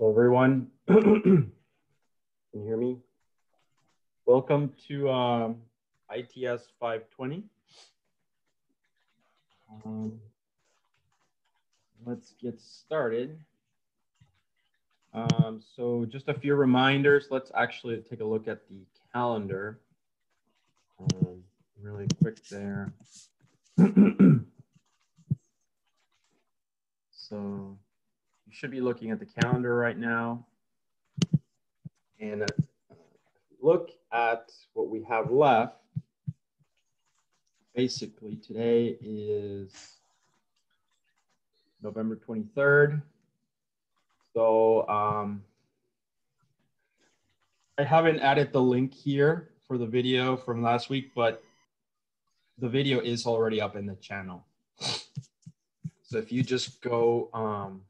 Hello, everyone. Can you hear me? Welcome to um, ITS 520. Um, let's get started. Um, so just a few reminders. Let's actually take a look at the calendar um, really quick there. so you should be looking at the calendar right now. And uh, look at what we have left. Basically, today is November 23rd. So um, I haven't added the link here for the video from last week, but the video is already up in the channel. So if you just go um,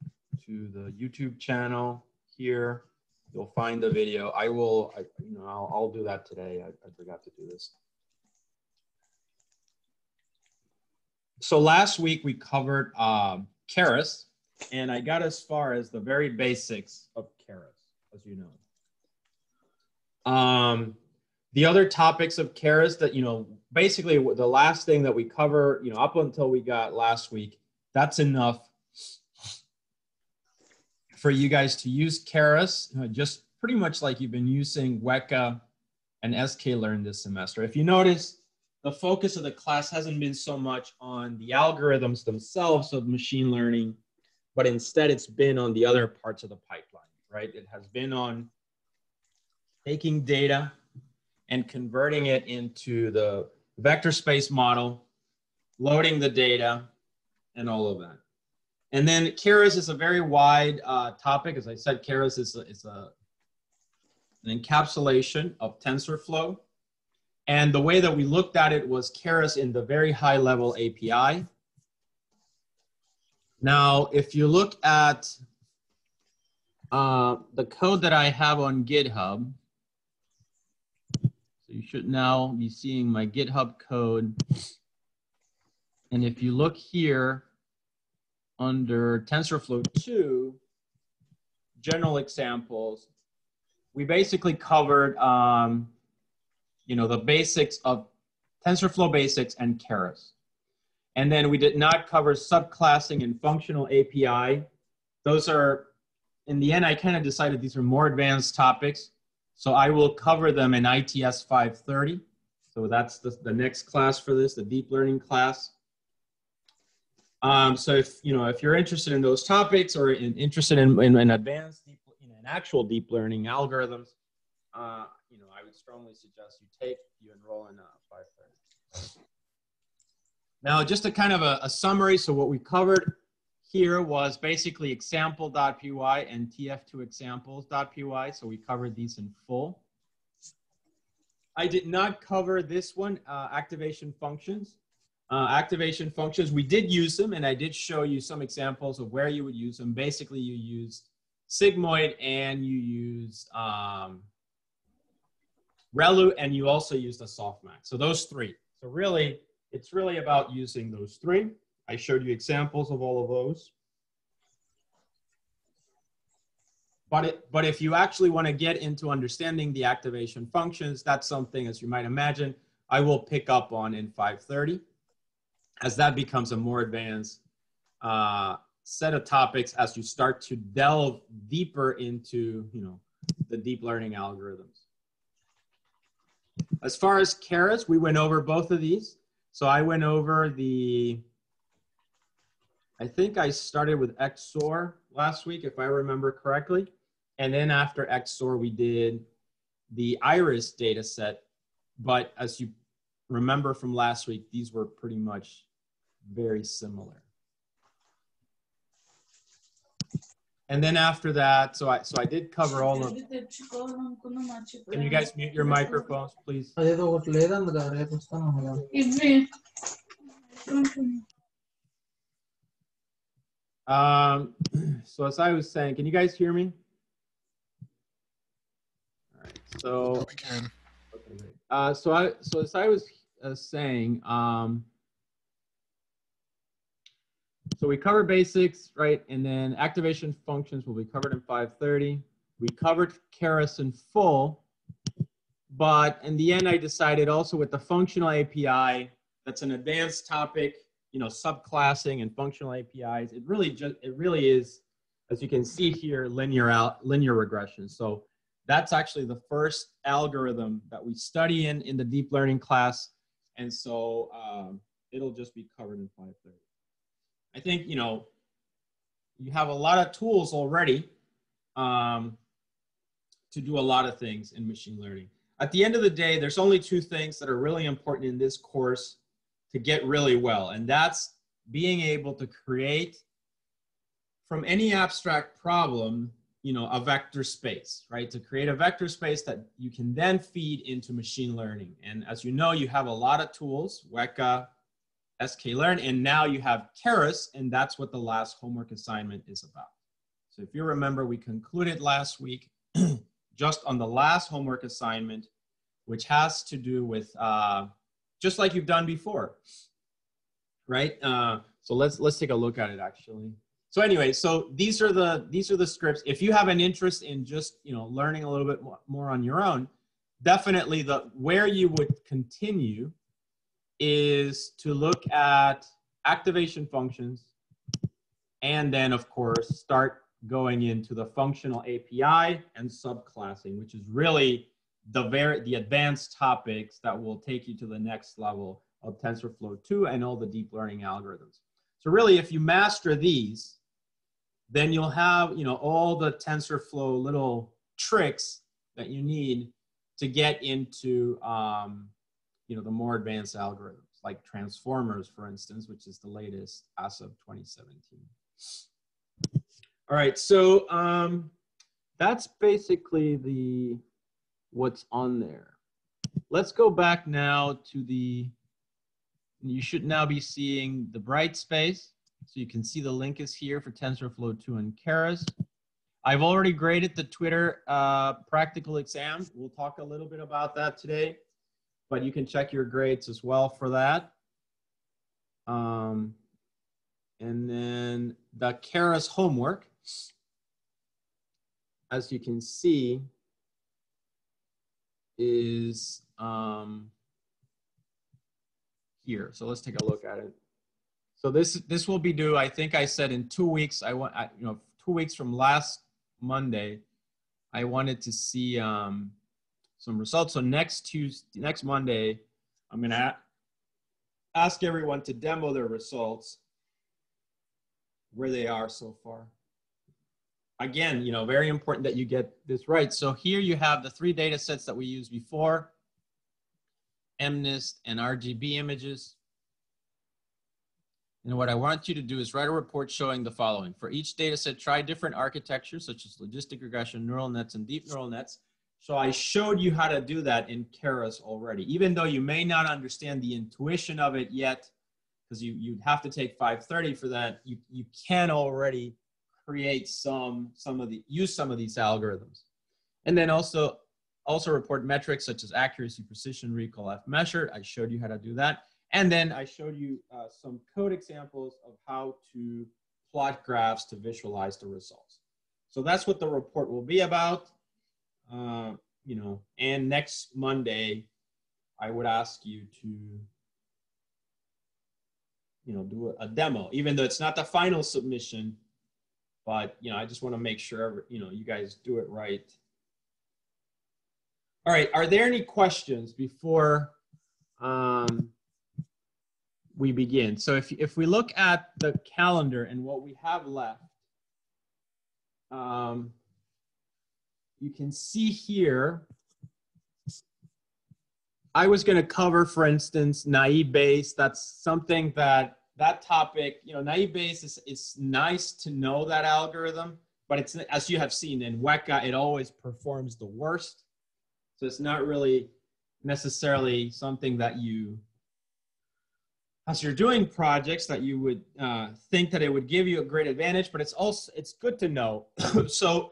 to the YouTube channel here. You'll find the video. I will, I, you know, I'll, I'll do that today. I, I forgot to do this. So last week we covered um, Keras, and I got as far as the very basics of Keras, as you know. Um, the other topics of Keras that, you know, basically the last thing that we cover, you know, up until we got last week, that's enough for you guys to use Keras, uh, just pretty much like you've been using Weka and sklearn this semester. If you notice, the focus of the class hasn't been so much on the algorithms themselves of machine learning, but instead it's been on the other parts of the pipeline, right? It has been on taking data and converting it into the vector space model, loading the data, and all of that. And then Keras is a very wide uh, topic. As I said, Keras is, a, is a, an encapsulation of TensorFlow. And the way that we looked at it was Keras in the very high level API. Now, if you look at uh, the code that I have on GitHub, so you should now be seeing my GitHub code. And if you look here, under TensorFlow 2, general examples, we basically covered, um, you know, the basics of TensorFlow basics and Keras. And then we did not cover subclassing and functional API. Those are, in the end, I kind of decided these are more advanced topics. So I will cover them in ITS 530. So that's the, the next class for this, the deep learning class. Um, so if you know if you're interested in those topics or in, interested in, in, in advanced deep, in actual deep learning algorithms, uh, you know, I would strongly suggest you take you enroll in uh, 530. Now, just a kind of a, a summary. So what we covered here was basically example.py and tf2examples.py. So we covered these in full. I did not cover this one, uh, activation functions uh, activation functions. We did use them, and I did show you some examples of where you would use them. Basically, you use Sigmoid and you use um, ReLU, and you also use the softmax. So those three. So really, it's really about using those three. I showed you examples of all of those. But, it, but if you actually want to get into understanding the activation functions, that's something, as you might imagine, I will pick up on in 530 as that becomes a more advanced uh, set of topics as you start to delve deeper into you know the deep learning algorithms. As far as Keras we went over both of these. So i went over the i think i started with xor last week if i remember correctly. And then after xor we did the iris data set but as you remember from last week these were pretty much very similar. And then after that, so I so I did cover all of. Can you guys mute your microphones, please? Um, so as I was saying, can you guys hear me? All right. So we can. Uh, so I so as I was uh, saying, um, So we covered basics, right? And then activation functions will be covered in 530. We covered Keras in full, but in the end, I decided also with the functional API, that's an advanced topic, you know, subclassing and functional APIs. It really just, it really is, as you can see here, linear out, linear regression. So that's actually the first algorithm that we study in in the deep learning class. And so um, it'll just be covered in 530. I think, you know, you have a lot of tools already um, to do a lot of things in machine learning. At the end of the day, there's only two things that are really important in this course to get really well, and that's being able to create from any abstract problem, you know, a vector space, right? To create a vector space that you can then feed into machine learning. And as you know, you have a lot of tools, Weka, sklearn, and now you have Keras, and that's what the last homework assignment is about. So if you remember, we concluded last week just on the last homework assignment, which has to do with uh, just like you've done before, right? Uh, so let's let's take a look at it actually. So anyway, so these are the these are the scripts. If you have an interest in just you know learning a little bit more on your own, definitely the where you would continue is to look at activation functions and then of course start going into the functional API and subclassing, which is really the very the advanced topics that will take you to the next level of TensorFlow 2 and all the deep learning algorithms. So really, if you master these, then you'll have you know all the TensorFlow little tricks that you need to get into um, you know, the more advanced algorithms like transformers, for instance, which is the latest as of 2017. All right, so um, that's basically the what's on there. Let's go back now to the, you should now be seeing the Brightspace. So you can see the link is here for TensorFlow 2 and Keras. I've already graded the Twitter uh, practical exam. We'll talk a little bit about that today but you can check your grades as well for that. Um, and then the Keras homework, as you can see, is um, here. So let's take a look at it. So this this will be due. I think I said in two weeks. I want you know two weeks from last Monday. I wanted to see um, some results. So next Tuesday, next Monday, I'm gonna ask everyone to demo their results, where they are so far. Again, you know, very important that you get this right. So here you have the three data sets that we used before, MNIST and RGB images. And what I want you to do is write a report showing the following. For each data set, try different architectures such as logistic regression, neural nets, and deep neural nets so I showed you how to do that in Keras already, even though you may not understand the intuition of it yet, because you, you'd have to take 530 for that, you, you can already create some, some of the, use some of these algorithms. And then also, also report metrics such as accuracy, precision, recall, F measure. I showed you how to do that. And then I showed you uh, some code examples of how to plot graphs to visualize the results. So that's what the report will be about. Uh, you know, and next Monday, I would ask you to, you know, do a, a demo, even though it's not the final submission, but, you know, I just want to make sure, you know, you guys do it right. All right, are there any questions before um, we begin? So if, if we look at the calendar and what we have left, um, you can see here, I was going to cover, for instance, naive Bayes. That's something that that topic, you know, naive Bayes is, is nice to know that algorithm, but it's, as you have seen in Weka, it always performs the worst. So it's not really necessarily something that you, as you're doing projects that you would uh, think that it would give you a great advantage, but it's also, it's good to know. so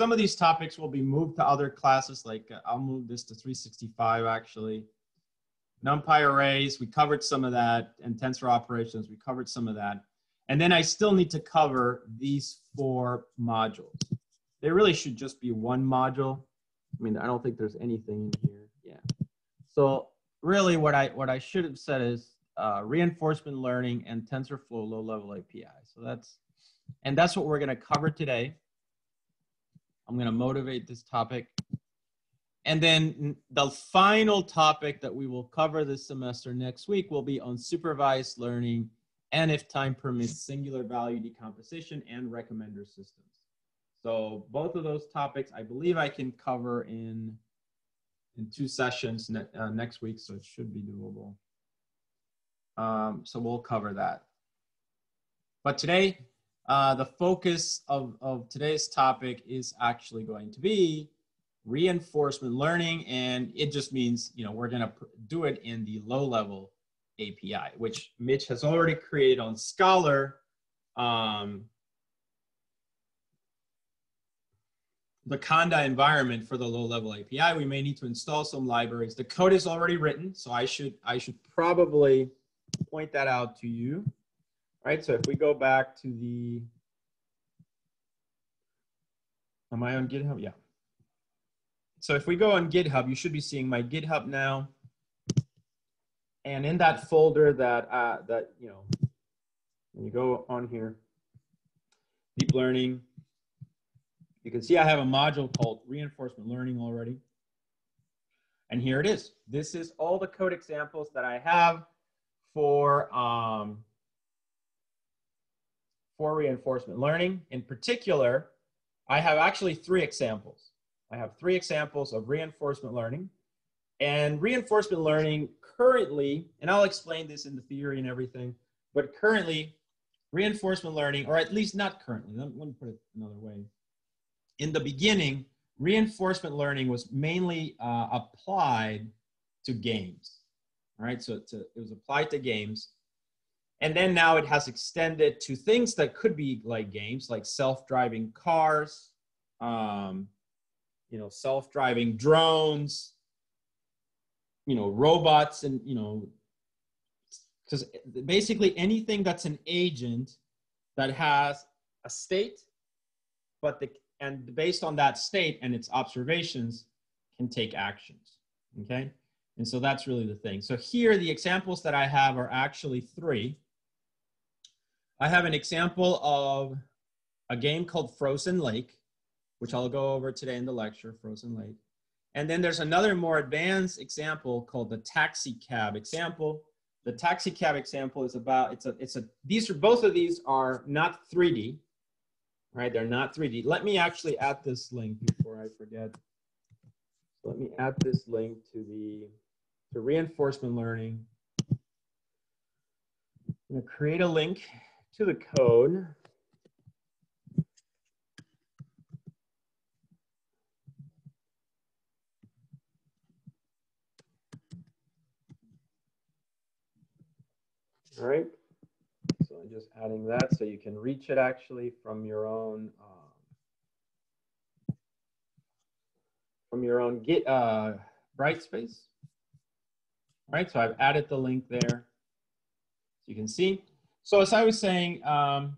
some of these topics will be moved to other classes, like uh, I'll move this to 365 actually. NumPy arrays, we covered some of that, and tensor operations, we covered some of that. And then I still need to cover these four modules. They really should just be one module. I mean, I don't think there's anything in here. Yeah. So really what I, what I should have said is uh, reinforcement learning and TensorFlow low level API. So that's, and that's what we're gonna cover today. I'm gonna motivate this topic. And then the final topic that we will cover this semester next week will be on supervised learning and if time permits, singular value decomposition and recommender systems. So both of those topics, I believe I can cover in, in two sessions ne uh, next week, so it should be doable. Um, so we'll cover that. But today, uh, the focus of, of today's topic is actually going to be reinforcement learning, and it just means, you know, we're gonna do it in the low level API, which Mitch has already created on Scholar. Um, the Conda environment for the low level API. We may need to install some libraries. The code is already written, so I should, I should probably point that out to you. All right, so if we go back to the, am I on GitHub? Yeah. So if we go on GitHub, you should be seeing my GitHub now. And in that folder that, uh, that you know, when you go on here, deep learning, you can see I have a module called reinforcement learning already. And here it is. This is all the code examples that I have for, um, for reinforcement learning. In particular, I have actually three examples. I have three examples of reinforcement learning. And reinforcement learning currently, and I'll explain this in the theory and everything, but currently, reinforcement learning, or at least not currently, let me put it another way. In the beginning, reinforcement learning was mainly uh, applied to games. All right, so to, it was applied to games. And then now it has extended to things that could be like games, like self-driving cars, um, you know, self-driving drones, you know, robots and, you know, because basically anything that's an agent that has a state, but the, and based on that state and its observations can take actions, okay? And so that's really the thing. So here, the examples that I have are actually three. I have an example of a game called Frozen Lake, which I'll go over today in the lecture, Frozen Lake. And then there's another more advanced example called the taxi cab example. The taxi cab example is about, it's a, it's a, these are, both of these are not 3D, right? They're not 3D. Let me actually add this link before I forget. Let me add this link to the, to reinforcement learning. I'm gonna create a link to the code. All right, so I'm just adding that so you can reach it actually from your own um, from your own Git uh, Brightspace. All right, so I've added the link there. So you can see. So as I was saying, um,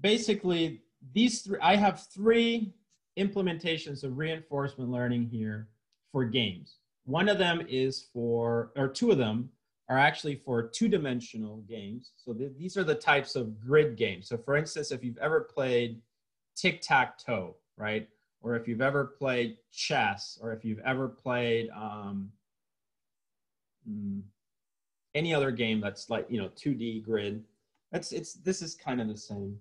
basically these three, I have three implementations of reinforcement learning here for games. One of them is for, or two of them are actually for two-dimensional games. So th these are the types of grid games. So for instance, if you've ever played tic-tac-toe, right? Or if you've ever played chess, or if you've ever played um, mm, any other game that's like, you know, 2D grid, that's, it's, this is kind of the same.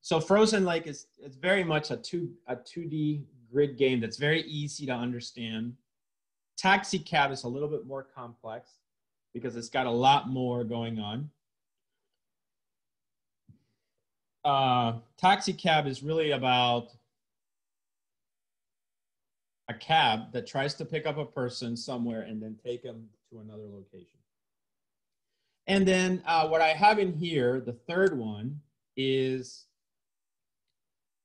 So Frozen Lake is, it's very much a, two, a 2D grid game that's very easy to understand. Taxi Cab is a little bit more complex because it's got a lot more going on. Uh, taxi cab is really about a cab that tries to pick up a person somewhere and then take them to another location. And then uh, what I have in here, the third one is,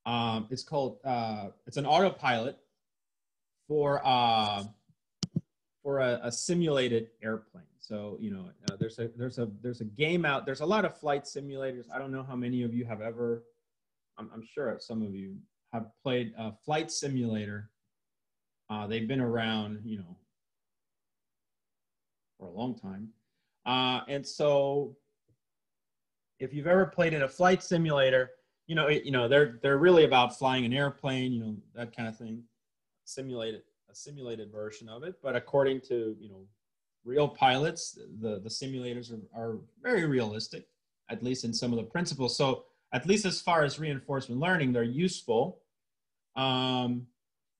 um, it's called, uh, it's an autopilot for, uh, for a, a simulated airplane. So you know, uh, there's a there's a there's a game out. There's a lot of flight simulators. I don't know how many of you have ever. I'm, I'm sure some of you have played a flight simulator. Uh, they've been around, you know, for a long time. Uh, and so, if you've ever played in a flight simulator, you know, it, you know, they're they're really about flying an airplane, you know, that kind of thing. Simulated a simulated version of it, but according to you know real pilots, the, the simulators are, are very realistic, at least in some of the principles. So at least as far as reinforcement learning, they're useful. Um,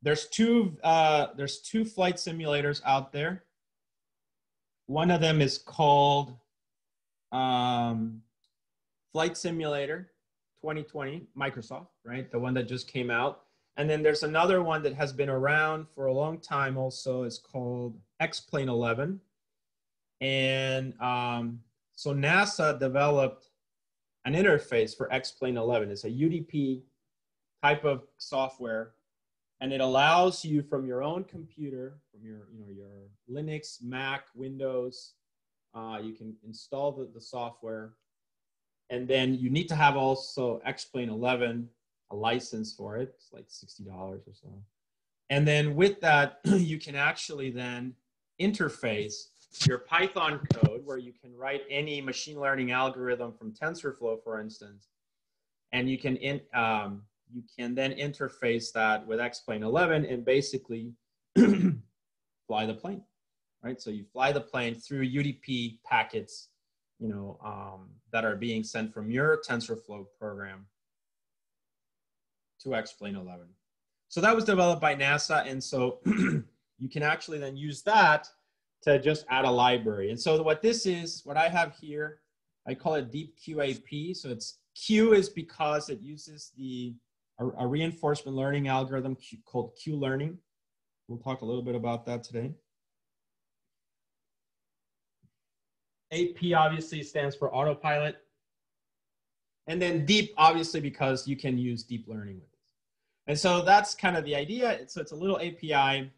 there's two uh, there's two flight simulators out there. One of them is called um, Flight Simulator 2020, Microsoft, right? The one that just came out. And then there's another one that has been around for a long time also. It's called X-Plane 11. And um, so NASA developed an interface for X-Plane 11. It's a UDP type of software, and it allows you from your own computer, from your, you know, your Linux, Mac, Windows, uh, you can install the, the software. And then you need to have also X-Plane 11, a license for it. It's like $60 or so. And then with that, you can actually then interface your Python code where you can write any machine learning algorithm from TensorFlow, for instance, and you can in, um, you can then interface that with X-Plane 11 and basically fly the plane, right? So you fly the plane through UDP packets, you know, um, that are being sent from your TensorFlow program to X-Plane 11. So that was developed by NASA, and so you can actually then use that to just add a library. And so what this is, what I have here, I call it deep QAP. So it's Q is because it uses the a, a reinforcement learning algorithm called Q learning. We'll talk a little bit about that today. AP obviously stands for autopilot. And then deep, obviously, because you can use deep learning with this. And so that's kind of the idea. So it's a little API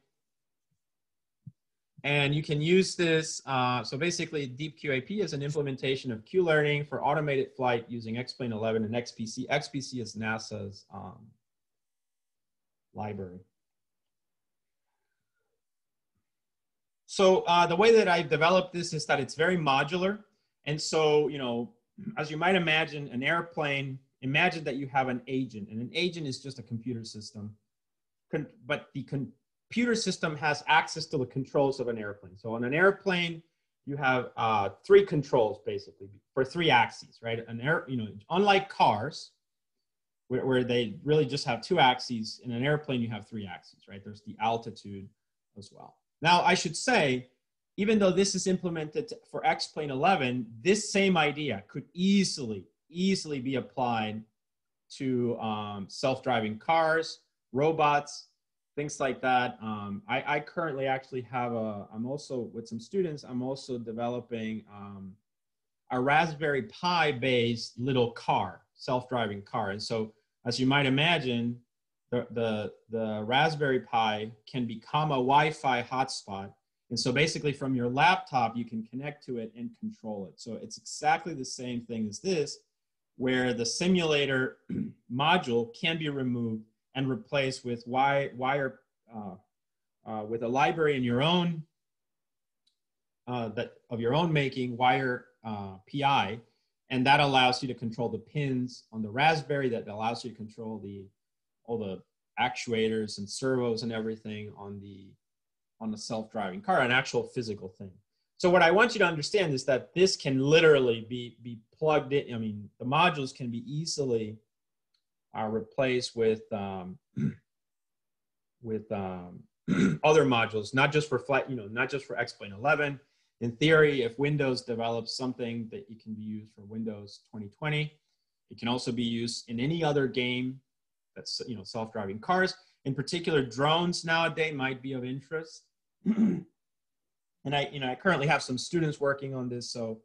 and you can use this. Uh, so basically, Deep QAP is an implementation of Q-learning for automated flight using X-Plane 11 and XPC. XPC is NASA's um, library. So uh, the way that I've developed this is that it's very modular. And so, you know, as you might imagine, an airplane, imagine that you have an agent, and an agent is just a computer system. but the computer system has access to the controls of an airplane. So on an airplane, you have uh, three controls basically for three axes, right? An air, you know, unlike cars, where, where they really just have two axes. In an airplane, you have three axes, right? There's the altitude as well. Now, I should say, even though this is implemented for X-Plane 11, this same idea could easily, easily be applied to um, self-driving cars, robots, things like that. Um, I, I, currently actually have a, I'm also with some students, I'm also developing um, a Raspberry Pi based little car, self-driving car. And so as you might imagine, the, the, the Raspberry Pi can become a Wi-Fi hotspot. And so basically from your laptop, you can connect to it and control it. So it's exactly the same thing as this, where the simulator module can be removed and replace with wire uh, uh, with a library in your own uh, that of your own making wire uh, PI, and that allows you to control the pins on the Raspberry. That allows you to control the all the actuators and servos and everything on the on the self-driving car, an actual physical thing. So what I want you to understand is that this can literally be be plugged in. I mean, the modules can be easily are replaced with um, with um, other modules, not just for flight, you know, not just for X-Plane 11. In theory, if Windows develops something that it can be used for Windows 2020, it can also be used in any other game that's you know self-driving cars. In particular, drones nowadays might be of interest. and I, you know, I currently have some students working on this. So,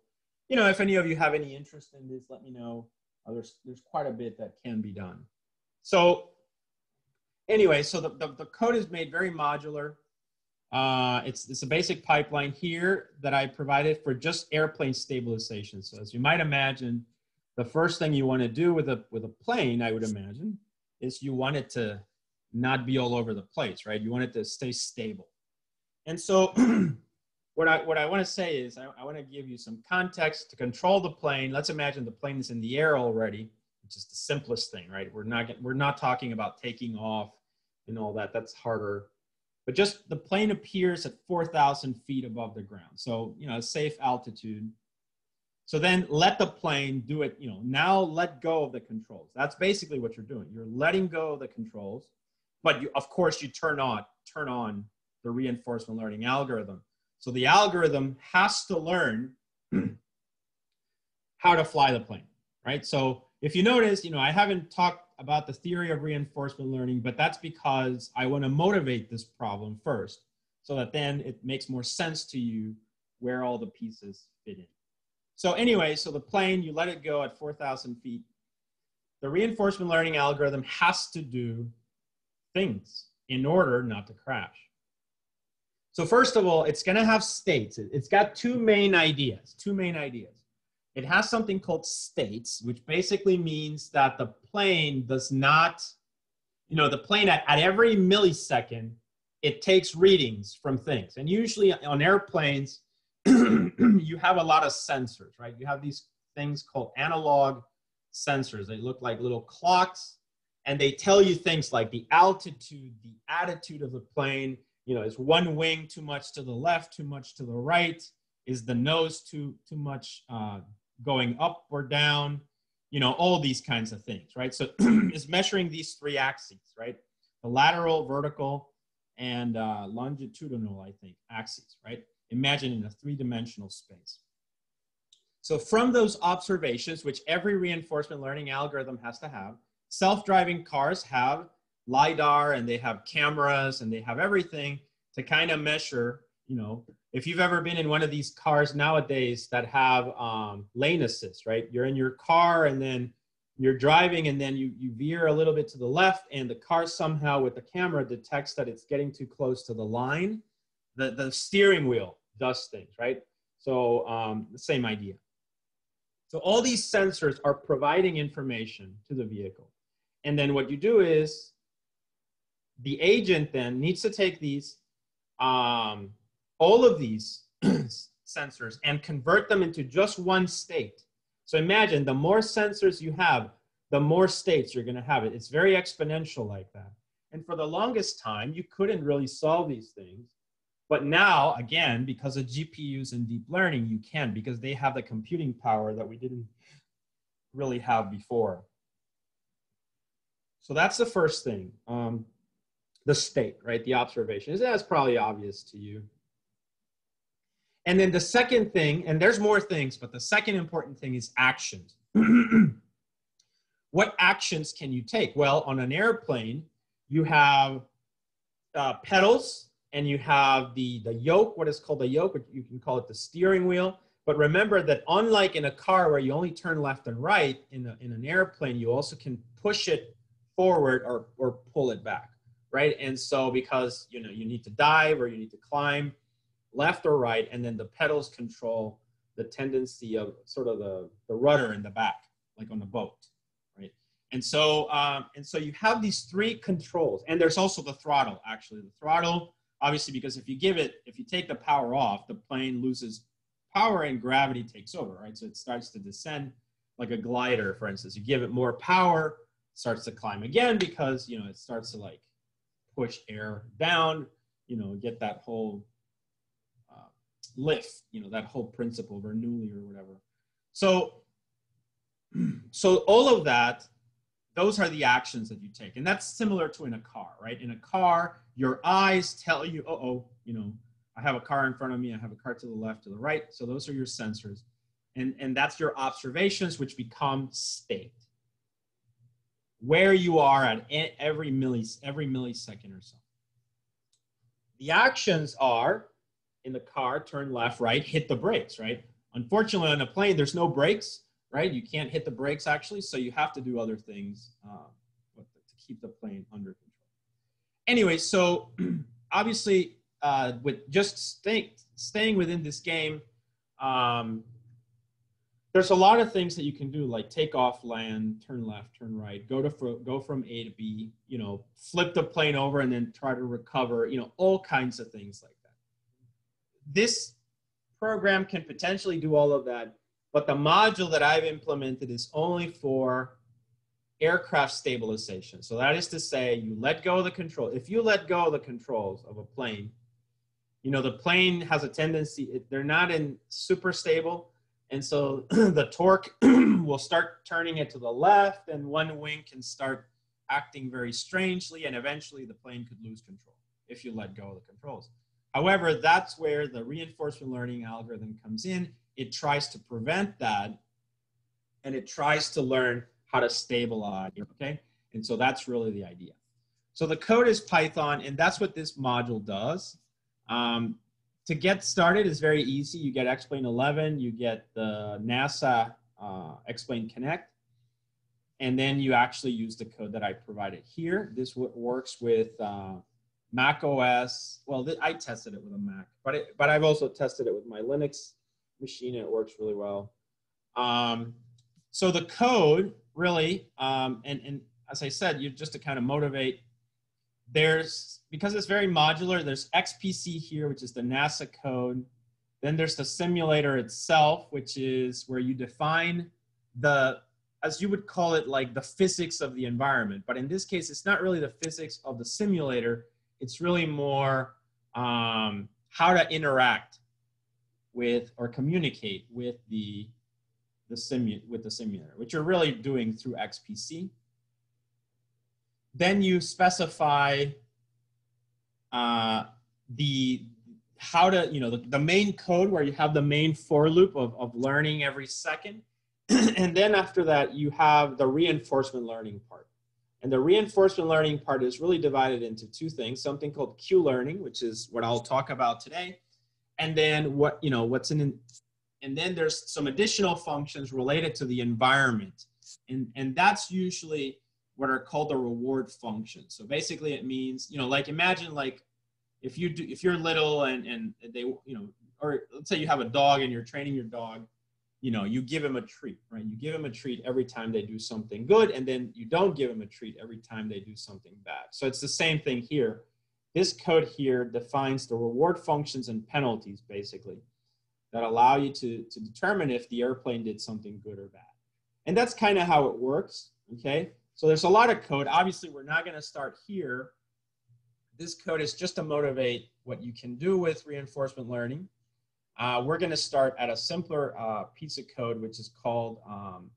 you know, if any of you have any interest in this, let me know. Uh, there's, there's quite a bit that can be done. So anyway, so the, the, the, code is made very modular. Uh, it's, it's a basic pipeline here that I provided for just airplane stabilization. So as you might imagine, the first thing you want to do with a, with a plane, I would imagine, is you want it to not be all over the place, right? You want it to stay stable. And so what I, what I want to say is I, I want to give you some context to control the plane. Let's imagine the plane is in the air already, which is the simplest thing, right? We're not, we're not talking about taking off and all that. That's harder. But just the plane appears at 4,000 feet above the ground. So, you know, a safe altitude. So then let the plane do it, you know, now let go of the controls. That's basically what you're doing. You're letting go of the controls, but you, of course you turn on, turn on the reinforcement learning algorithm. So the algorithm has to learn how to fly the plane, right? So if you notice, you know, I haven't talked about the theory of reinforcement learning, but that's because I want to motivate this problem first so that then it makes more sense to you where all the pieces fit in. So anyway, so the plane, you let it go at 4,000 feet. The reinforcement learning algorithm has to do things in order not to crash. So first of all, it's going to have states. It's got two main ideas, two main ideas. It has something called states, which basically means that the plane does not, you know, the plane at, at every millisecond, it takes readings from things. And usually on airplanes, you have a lot of sensors, right? You have these things called analog sensors. They look like little clocks and they tell you things like the altitude, the attitude of the plane, you know, is one wing too much to the left, too much to the right? Is the nose too, too much uh, going up or down, you know, all these kinds of things, right? So it's measuring these three axes, right? The lateral, vertical, and uh, longitudinal, I think, axes, right? Imagine in a three-dimensional space. So from those observations, which every reinforcement learning algorithm has to have, self-driving cars have LiDAR and they have cameras and they have everything to kind of measure, you know, if you've ever been in one of these cars nowadays that have um, lane assist, right? You're in your car and then you're driving and then you, you veer a little bit to the left and the car somehow with the camera detects that it's getting too close to the line. The, the steering wheel does things, right? So um, the same idea. So all these sensors are providing information to the vehicle. And then what you do is the agent then needs to take these um, all of these sensors and convert them into just one state. So imagine the more sensors you have, the more states you're going to have it. It's very exponential like that. And for the longest time, you couldn't really solve these things. But now, again, because of GPUs and deep learning, you can because they have the computing power that we didn't really have before. So that's the first thing, um, the state, right? The observation. is That's probably obvious to you. And then the second thing, and there's more things, but the second important thing is actions. what actions can you take? Well, on an airplane, you have uh, pedals and you have the, the yoke, what is called the yoke, you can call it the steering wheel. But remember that unlike in a car where you only turn left and right, in, in an airplane, you also can push it forward or, or pull it back, right? And so because you know you need to dive or you need to climb, left or right, and then the pedals control the tendency of sort of the, the rudder in the back, like on a boat, right? And so, um, and so you have these three controls, and there's also the throttle, actually. The throttle, obviously, because if you give it, if you take the power off, the plane loses power and gravity takes over, right? So it starts to descend like a glider, for instance. You give it more power, starts to climb again because, you know, it starts to like push air down, you know, get that whole lift, you know, that whole principle, Bernoulli or whatever. So, so all of that, those are the actions that you take. And that's similar to in a car, right? In a car, your eyes tell you, uh oh, you know, I have a car in front of me, I have a car to the left, to the right. So those are your sensors. And, and that's your observations, which become state. Where you are at every, millis, every millisecond or so. The actions are in the car, turn left, right, hit the brakes, right? Unfortunately, on a plane, there's no brakes, right? You can't hit the brakes actually, so you have to do other things uh, to keep the plane under control. Anyway, so obviously uh, with just stay, staying within this game, um, there's a lot of things that you can do, like take off land, turn left, turn right, go to go from A to B, you know, flip the plane over and then try to recover, you know, all kinds of things like that. This program can potentially do all of that, but the module that I've implemented is only for aircraft stabilization. So that is to say, you let go of the control. If you let go of the controls of a plane, you know, the plane has a tendency, they're not in super stable. And so the torque will start turning it to the left, and one wing can start acting very strangely, and eventually the plane could lose control if you let go of the controls. However, that's where the reinforcement learning algorithm comes in. It tries to prevent that, and it tries to learn how to stabilize, okay? And so that's really the idea. So the code is Python, and that's what this module does. Um, to get started is very easy. You get X-Plane 11, you get the NASA uh, X-Plane Connect, and then you actually use the code that I provided here. This works with uh, Mac OS. Well, I tested it with a Mac, but, it, but I've also tested it with my Linux machine, and it works really well. Um, so the code really, um, and, and as I said, you just to kind of motivate, there's, because it's very modular, there's XPC here, which is the NASA code. Then there's the simulator itself, which is where you define the, as you would call it, like the physics of the environment. But in this case, it's not really the physics of the simulator. It's really more um, how to interact with or communicate with the the simu with the simulator, which you're really doing through XPC. Then you specify uh, the how to, you know, the, the main code where you have the main for loop of, of learning every second. and then after that, you have the reinforcement learning part. And the reinforcement learning part is really divided into two things, something called Q learning, which is what I'll talk about today. And then what, you know, what's in and then there's some additional functions related to the environment. And, and that's usually what are called the reward functions. So basically it means, you know, like imagine like if you do, if you're little and, and they, you know, or let's say you have a dog and you're training your dog, you know, you give him a treat, right? You give him a treat every time they do something good, and then you don't give him a treat every time they do something bad. So it's the same thing here. This code here defines the reward functions and penalties, basically that allow you to, to determine if the airplane did something good or bad. And that's kind of how it works, okay? So there's a lot of code. Obviously, we're not gonna start here. This code is just to motivate what you can do with reinforcement learning. Uh, we're gonna start at a simpler uh, piece of code, which is called, um,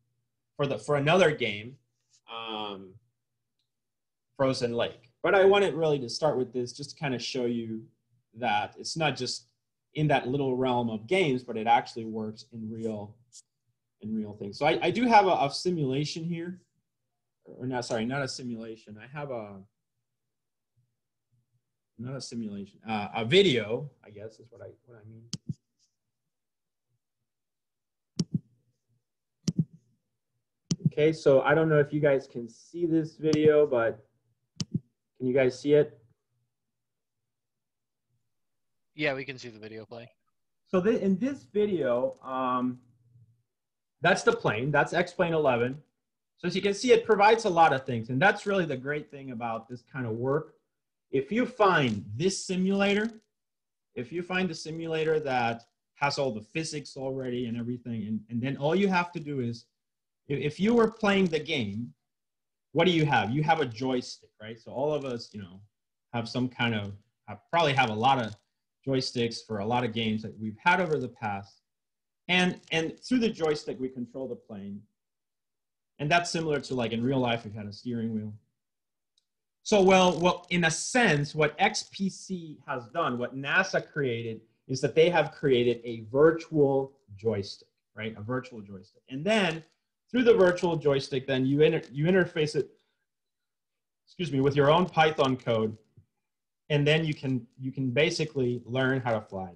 for, the, for another game, um, Frozen Lake. But I wanted really to start with this just to kind of show you that it's not just in that little realm of games, but it actually works in real in real things. So I, I do have a, a simulation here, or not, sorry, not a simulation. I have a, not a simulation, uh, a video, I guess is what I, what I mean. Okay, so I don't know if you guys can see this video, but can you guys see it? Yeah, we can see the video play. So the, in this video, um, that's the plane. That's X-Plane 11. So as you can see, it provides a lot of things. And that's really the great thing about this kind of work. If you find this simulator, if you find the simulator that has all the physics already and everything, and, and then all you have to do is, if, you were playing the game, what do you have? You have a joystick, right? So all of us, you know, have some kind of, probably have a lot of joysticks for a lot of games that we've had over the past. And, and through the joystick, we control the plane. And that's similar to like in real life, we had a steering wheel. So, well, well, in a sense, what XPC has done, what NASA created, is that they have created a virtual joystick, right? A virtual joystick. And then through the virtual joystick, then you, inter you interface it, excuse me, with your own Python code and then you can, you can basically learn how to fly.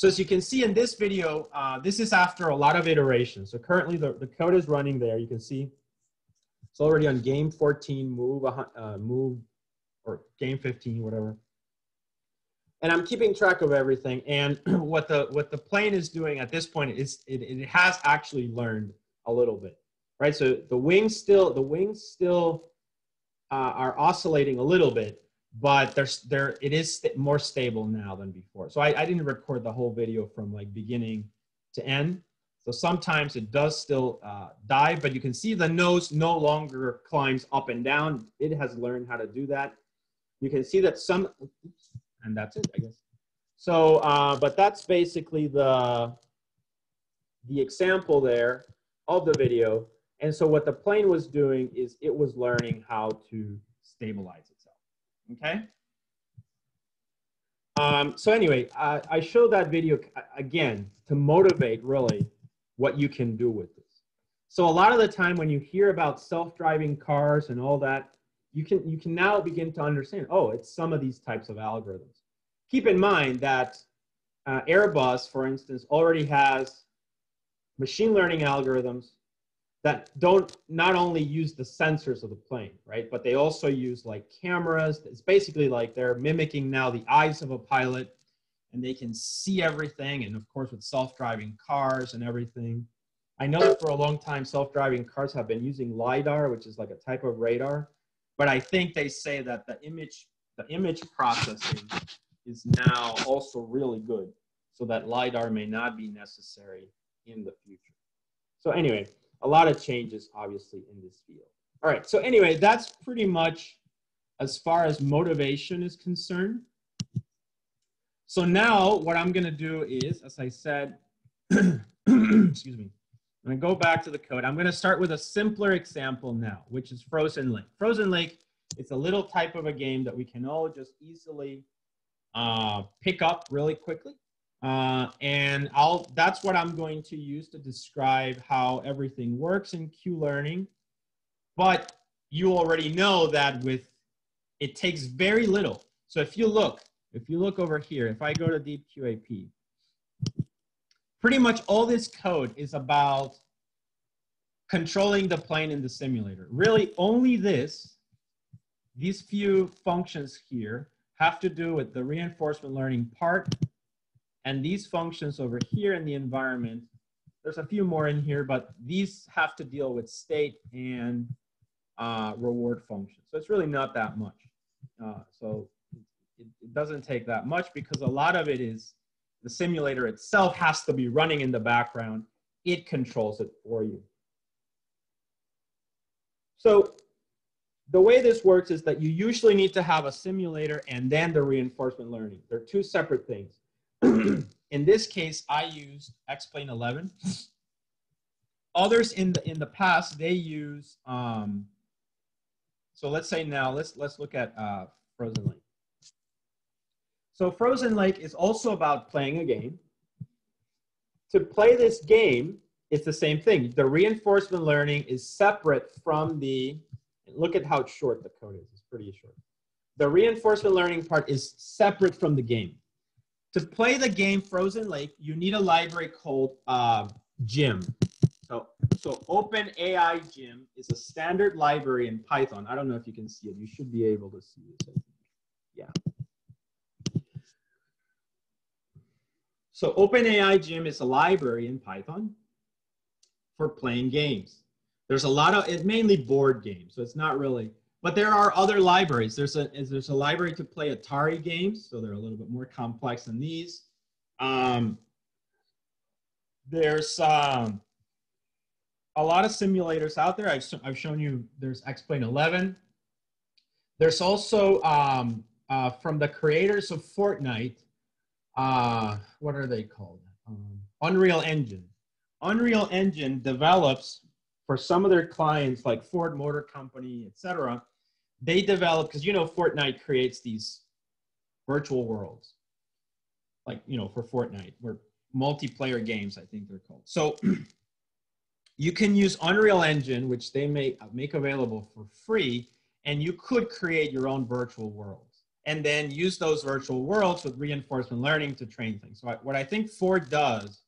So as you can see in this video, uh, this is after a lot of iterations. So currently the, the code is running there. You can see it's already on game 14, move, uh, move, or game 15, whatever. and I'm keeping track of everything. And what the what the plane is doing at this point is it, it has actually learned a little bit, right? So the wings still the wings still uh, are oscillating a little bit, but there's there it is st- more stable now than before. So I, I didn't record the whole video from like beginning to end. So sometimes it does still uh, dive, but you can see the nose no longer climbs up and down. It has learned how to do that. You can see that some, and that's it, I guess. So, uh, but that's basically the, the example there of the video. And so what the plane was doing is it was learning how to stabilize okay? Um, so anyway, I, I showed that video again to motivate really what you can do with this. So a lot of the time when you hear about self-driving cars and all that, you can, you can now begin to understand, oh, it's some of these types of algorithms. Keep in mind that uh, Airbus, for instance, already has machine learning algorithms that don't not only use the sensors of the plane, right? But they also use like cameras. It's basically like they're mimicking now the eyes of a pilot and they can see everything. And of course, with self-driving cars and everything. I know that for a long time, self-driving cars have been using LiDAR, which is like a type of radar. But I think they say that the image, the image processing is now also really good so that LiDAR may not be necessary in the future. So anyway, a lot of changes obviously in this field. All right, so anyway, that's pretty much as far as motivation is concerned. So now what I'm gonna do is, as I said, excuse me, I'm gonna go back to the code. I'm gonna start with a simpler example now, which is Frozen Lake. Frozen Lake, it's a little type of a game that we can all just easily uh, pick up really quickly. Uh, and I'll, that's what I'm going to use to describe how everything works in Q-learning. But you already know that with, it takes very little. So if you look, if you look over here, if I go to Deep QAP, pretty much all this code is about controlling the plane in the simulator. Really only this, these few functions here have to do with the reinforcement learning part and these functions over here in the environment, there's a few more in here, but these have to deal with state and uh, reward functions. So it's really not that much. Uh, so it, it doesn't take that much because a lot of it is the simulator itself has to be running in the background. It controls it for you. So the way this works is that you usually need to have a simulator and then the reinforcement learning. They're two separate things. in this case, I used X-Plane 11. Others in the in the past they use. Um, so let's say now let's let's look at uh, Frozen Lake. So Frozen Lake is also about playing a game. To play this game, it's the same thing. The reinforcement learning is separate from the. Look at how short the code is. It's pretty short. The reinforcement learning part is separate from the game. To play the game Frozen Lake, you need a library called uh, Gym. So, so OpenAI Gym is a standard library in Python. I don't know if you can see it. You should be able to see it. Yeah. So OpenAI Gym is a library in Python for playing games. There's a lot of, it's mainly board games, so it's not really, but there are other libraries. There's a, there's a library to play Atari games, so they're a little bit more complex than these. Um, there's um, a lot of simulators out there. I've, I've shown you there's X-Plane 11. There's also um, uh, from the creators of Fortnite, uh, what are they called? Um, Unreal Engine. Unreal Engine develops for some of their clients like Ford Motor Company, etc they develop because you know Fortnite creates these virtual worlds, like you know for Fortnite, where multiplayer games I think they're called. So you can use Unreal Engine, which they make uh, make available for free, and you could create your own virtual worlds, and then use those virtual worlds with reinforcement learning to train things. So I, what I think Ford does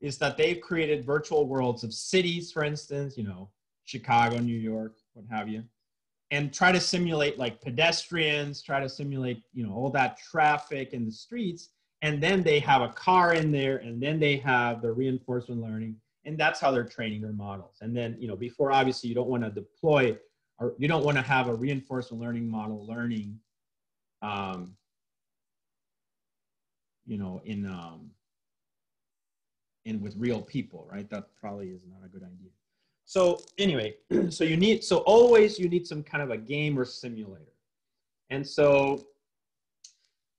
is that they've created virtual worlds of cities, for instance, you know, Chicago, New York, what have you and try to simulate like pedestrians, try to simulate, you know, all that traffic in the streets. And then they have a car in there and then they have the reinforcement learning. And that's how they're training their models. And then, you know, before obviously you don't want to deploy or you don't want to have a reinforcement learning model learning, um, you know, in, um, in with real people, right? That probably is not a good idea. So anyway, so you need, so always you need some kind of a game or simulator. And so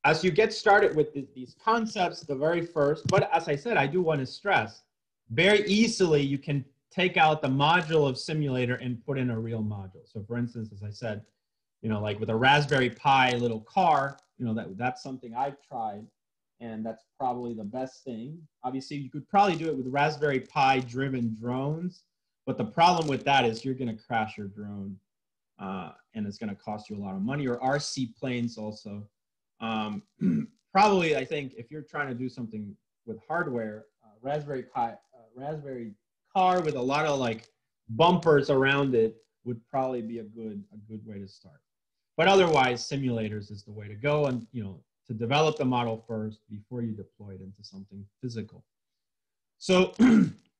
as you get started with these concepts, the very first, but as I said, I do want to stress, very easily you can take out the module of simulator and put in a real module. So for instance, as I said, you know, like with a Raspberry Pi little car, you know, that, that's something I've tried and that's probably the best thing. Obviously, you could probably do it with Raspberry Pi driven drones, but the problem with that is you're going to crash your drone, uh, and it's going to cost you a lot of money. Or RC planes also. Um, probably, I think if you're trying to do something with hardware, uh, Raspberry Pi, uh, Raspberry car with a lot of like bumpers around it would probably be a good a good way to start. But otherwise, simulators is the way to go, and you know to develop the model first before you deploy it into something physical. So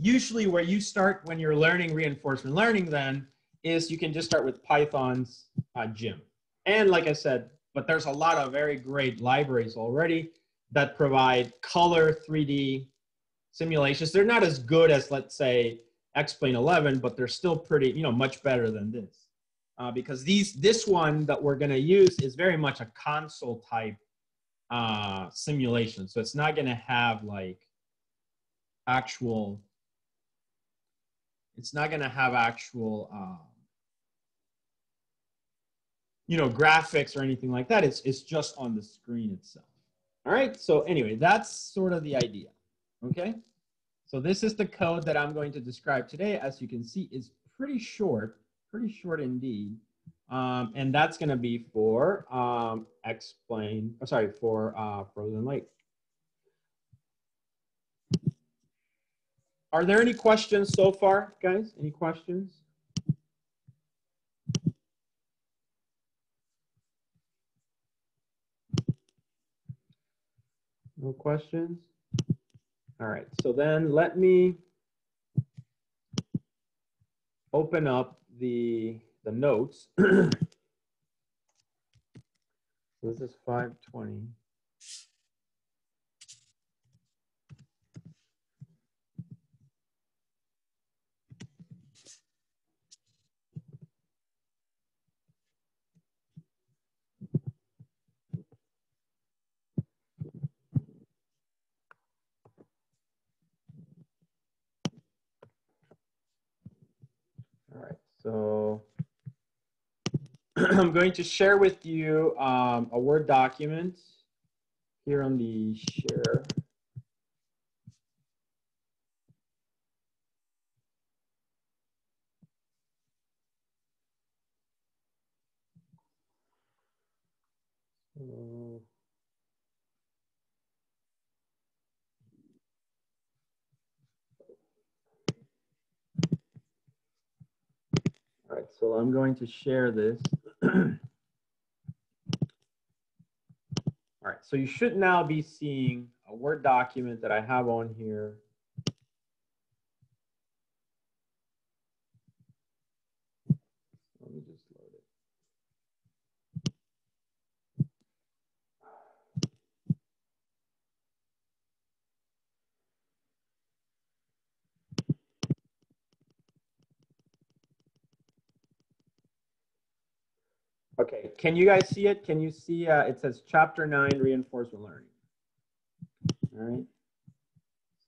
usually where you start when you're learning reinforcement learning then is you can just start with Python's uh, gym. And like I said, but there's a lot of very great libraries already that provide color 3D simulations. They're not as good as, let's say, X-Plane 11, but they're still pretty, you know, much better than this uh, because these this one that we're going to use is very much a console type uh, simulation. So it's not going to have like actual. It's not going to have actual, uh, you know, graphics or anything like that. It's it's just on the screen itself. All right. So anyway, that's sort of the idea. Okay. So this is the code that I'm going to describe today. As you can see, is pretty short pretty short indeed. Um, and that's going to be for um, explain, oh, sorry, for uh, Frozen Lake. Are there any questions so far, guys? Any questions? No questions? All right, so then let me open up the, the notes. so this is 520. So I'm going to share with you um, a Word document here on the share All right, so I'm going to share this. All right, so you should now be seeing a Word document that I have on here Okay, can you guys see it? Can you see, uh, it says chapter nine, reinforcement learning. All right.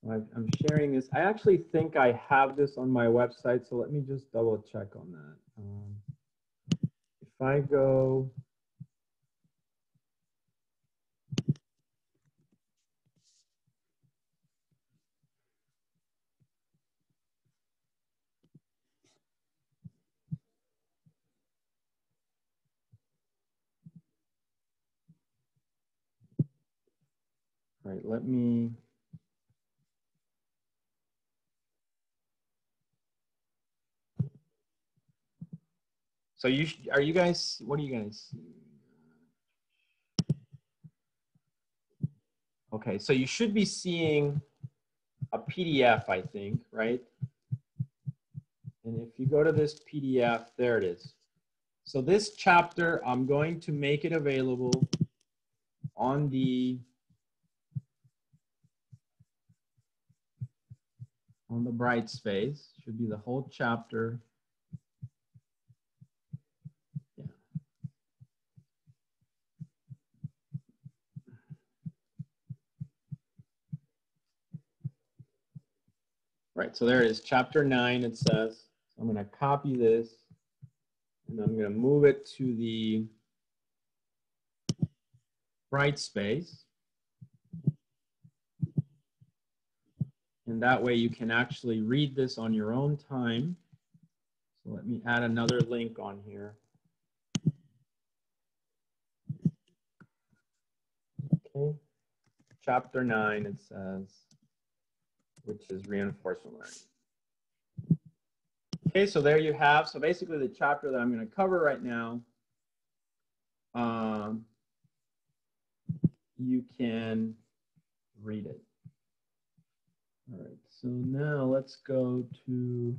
So i am sharing this. I actually think I have this on my website, so let me just double check on that. Um, if I go, right, let me So you are you guys? What are you guys? Okay, so you should be seeing a PDF, I think, right? And if you go to this PDF, there it is. So this chapter, I'm going to make it available on the on the Brightspace, Should be the whole chapter. Yeah. Right, so there it is, chapter nine, it says. I'm gonna copy this and I'm gonna move it to the Brightspace. And that way you can actually read this on your own time. So let me add another link on here. Okay, chapter nine, it says, which is reinforcement learning. Okay, so there you have, so basically the chapter that I'm gonna cover right now, um, you can read it. All right, so now let's go to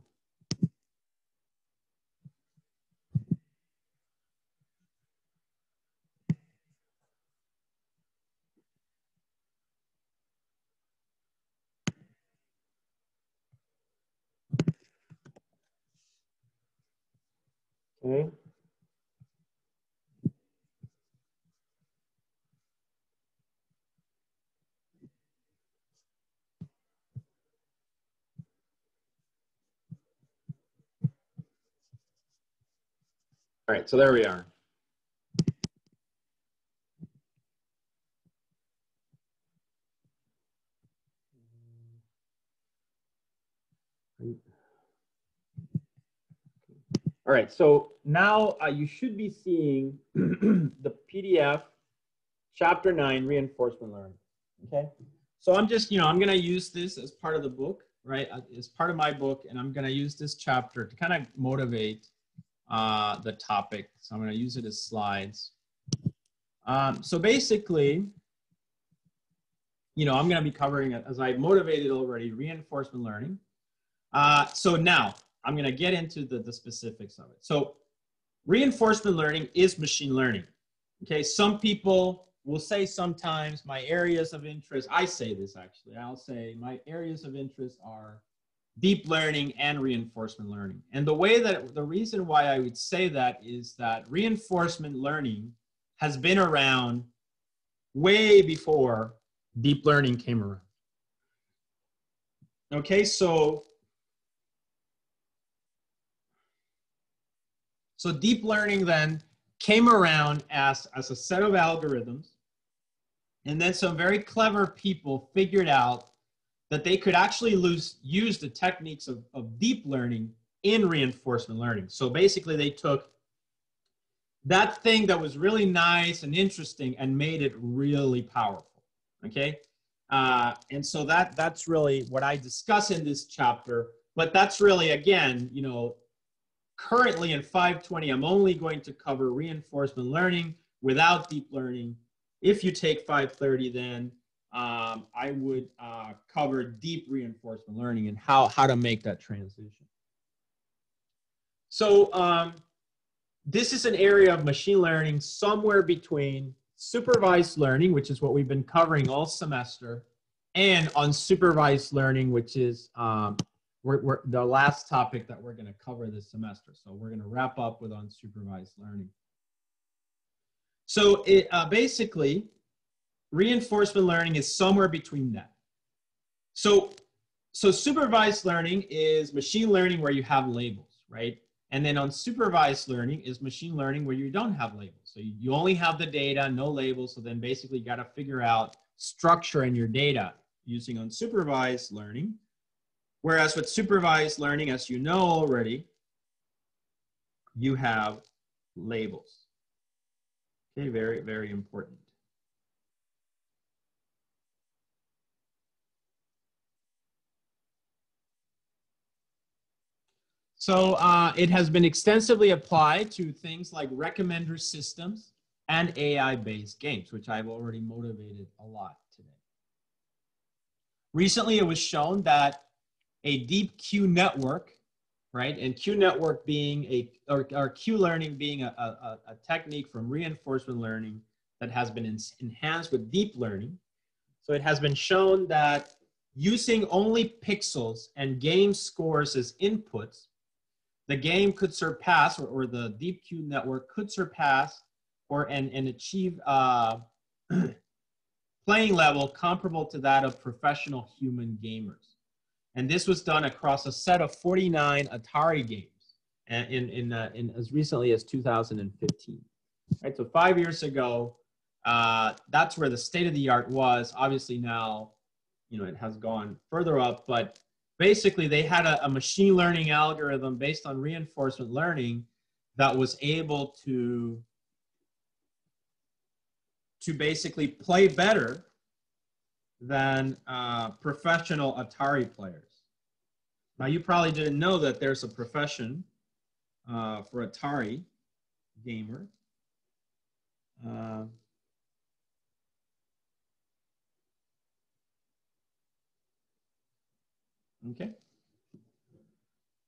Okay. All right, so there we are. All right, so now uh, you should be seeing the PDF, chapter nine, reinforcement learning. Okay, so I'm just, you know, I'm gonna use this as part of the book, right? Uh, As part of my book, and I'm gonna use this chapter to kind of motivate uh, the topic. So I'm gonna use it as slides. Um, so basically, you know, I'm gonna be covering, it as I motivated already, reinforcement learning. Uh, so now, I'm going to get into the, the specifics of it. So, reinforcement learning is machine learning. Okay, some people will say sometimes my areas of interest, I say this actually, I'll say my areas of interest are deep learning and reinforcement learning. And the way that, the reason why I would say that is that reinforcement learning has been around way before deep learning came around. Okay, so So deep learning then came around as, as a set of algorithms. And then some very clever people figured out that they could actually lose, use the techniques of, of deep learning in reinforcement learning. So basically they took that thing that was really nice and interesting and made it really powerful, okay? Uh, and so that, that's really what I discuss in this chapter, but that's really, again, you know, currently in 520, I'm only going to cover reinforcement learning without deep learning. If you take 530, then um, I would uh, cover deep reinforcement learning and how, how to make that transition. So um, this is an area of machine learning somewhere between supervised learning, which is what we've been covering all semester, and unsupervised learning, which is um, we're, we're, the last topic that we're going to cover this semester. So we're going to wrap up with unsupervised learning. So it, uh, basically, reinforcement learning is somewhere between that. So, so supervised learning is machine learning where you have labels, right? And then unsupervised learning is machine learning where you don't have labels. So you, only have the data, no labels. So then basically you got to figure out structure in your data using unsupervised learning. Whereas with supervised learning, as you know already, you have labels. Okay, very, very important. So uh, it has been extensively applied to things like recommender systems and AI-based games, which I've already motivated a lot today. Recently, it was shown that a deep Q network, right, and Q network being a, or, or Q learning being a, a, a technique from reinforcement learning that has been enhanced with deep learning. So it has been shown that using only pixels and game scores as inputs, the game could surpass, or, or the deep Q network could surpass or and, and achieve uh, playing level comparable to that of professional human gamers. And this was done across a set of 49 Atari games in, in, uh, in as recently as 2015. Right, so five years ago, uh, that's where the state of the art was. Obviously now, you know, it has gone further up, but basically they had a, a machine learning algorithm based on reinforcement learning that was able to to basically play better than uh, professional Atari players. Now, you probably didn't know that there's a profession uh, for Atari gamer. Uh, okay.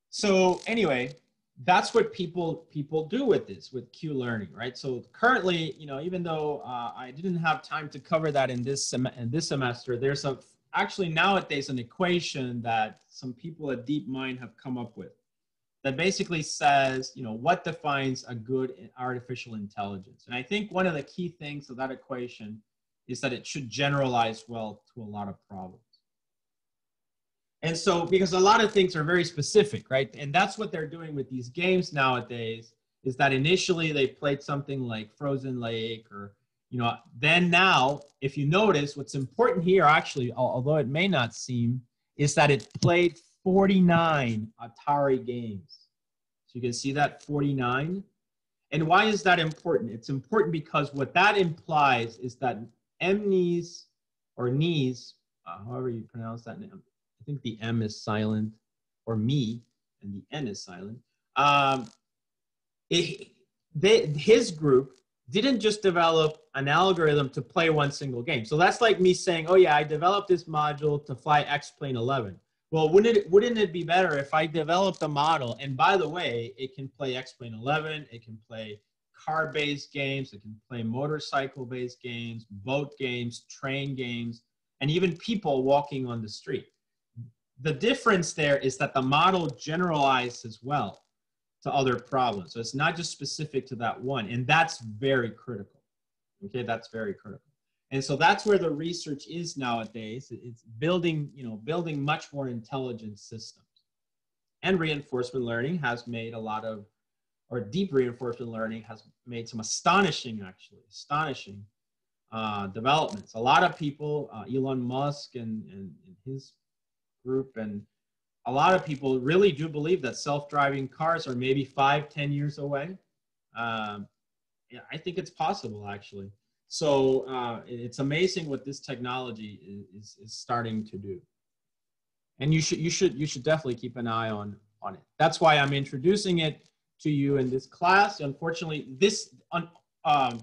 So anyway, that's what people people do with this with q learning right? So currently you know even though uh, i didn't have time to cover that in this sem- in this semester there's a actually nowadays an equation that some people at deepmind have come up with that basically says you know what defines a good artificial intelligence? And i think one of the key things of that equation is that it should generalize well to a lot of problems and so, because a lot of things are very specific, right? And that's what they're doing with these games nowadays is that initially they played something like Frozen Lake or, you know, then now, if you notice, what's important here actually, although it may not seem, is that it played 49 Atari games. So you can see that 49. And why is that important? It's important because what that implies is that MNES or NES, uh, however you pronounce that name, I think the M is silent, or me, and the N is silent. Um, it, they, his group didn't just develop an algorithm to play one single game. So that's like me saying, oh yeah, I developed this module to fly X-Plane 11. Well, wouldn't it, wouldn't it be better if I developed a model, and by the way, it can play X-Plane 11, it can play car-based games, it can play motorcycle-based games, boat games, train games, and even people walking on the street the difference there is that the model generalizes as well to other problems. So it's not just specific to that one. And that's very critical. Okay, that's very critical. And so that's where the research is nowadays. It's building, you know, building much more intelligent systems. And reinforcement learning has made a lot of, or deep reinforcement learning has made some astonishing, actually, astonishing uh, developments. A lot of people, uh, Elon Musk and, and, and his group and a lot of people really do believe that self-driving cars are maybe five, ten years away. Um, yeah, I think it's possible actually. So uh, it's amazing what this technology is, is, starting to do. And you should, you, should, you should definitely keep an eye on, on it. That's why I'm introducing it to you in this class. Unfortunately, this, um,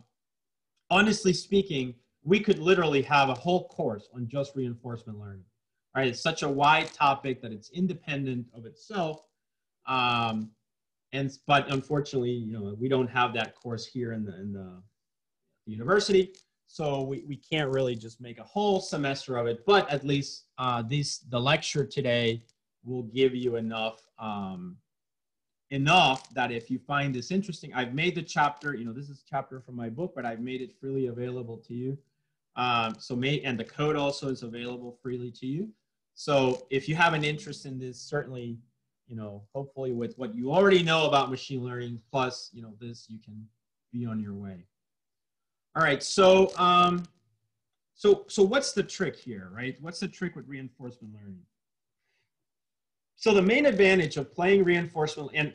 honestly speaking, we could literally have a whole course on just reinforcement learning right? It's such a wide topic that it's independent of itself. Um, and but unfortunately, you know, we don't have that course here in the, in the, university. So we, we can't really just make a whole semester of it, but at least uh, this, the lecture today will give you enough, um, enough that if you find this interesting, I've made the chapter, you know, this is chapter from my book, but I've made it freely available to you. Um, so may, and the code also is available freely to you. So if you have an interest in this, certainly, you know, hopefully with what you already know about machine learning, plus, you know, this, you can be on your way. All right, so, um, so, so what's the trick here, right? What's the trick with reinforcement learning? So the main advantage of playing reinforcement, and,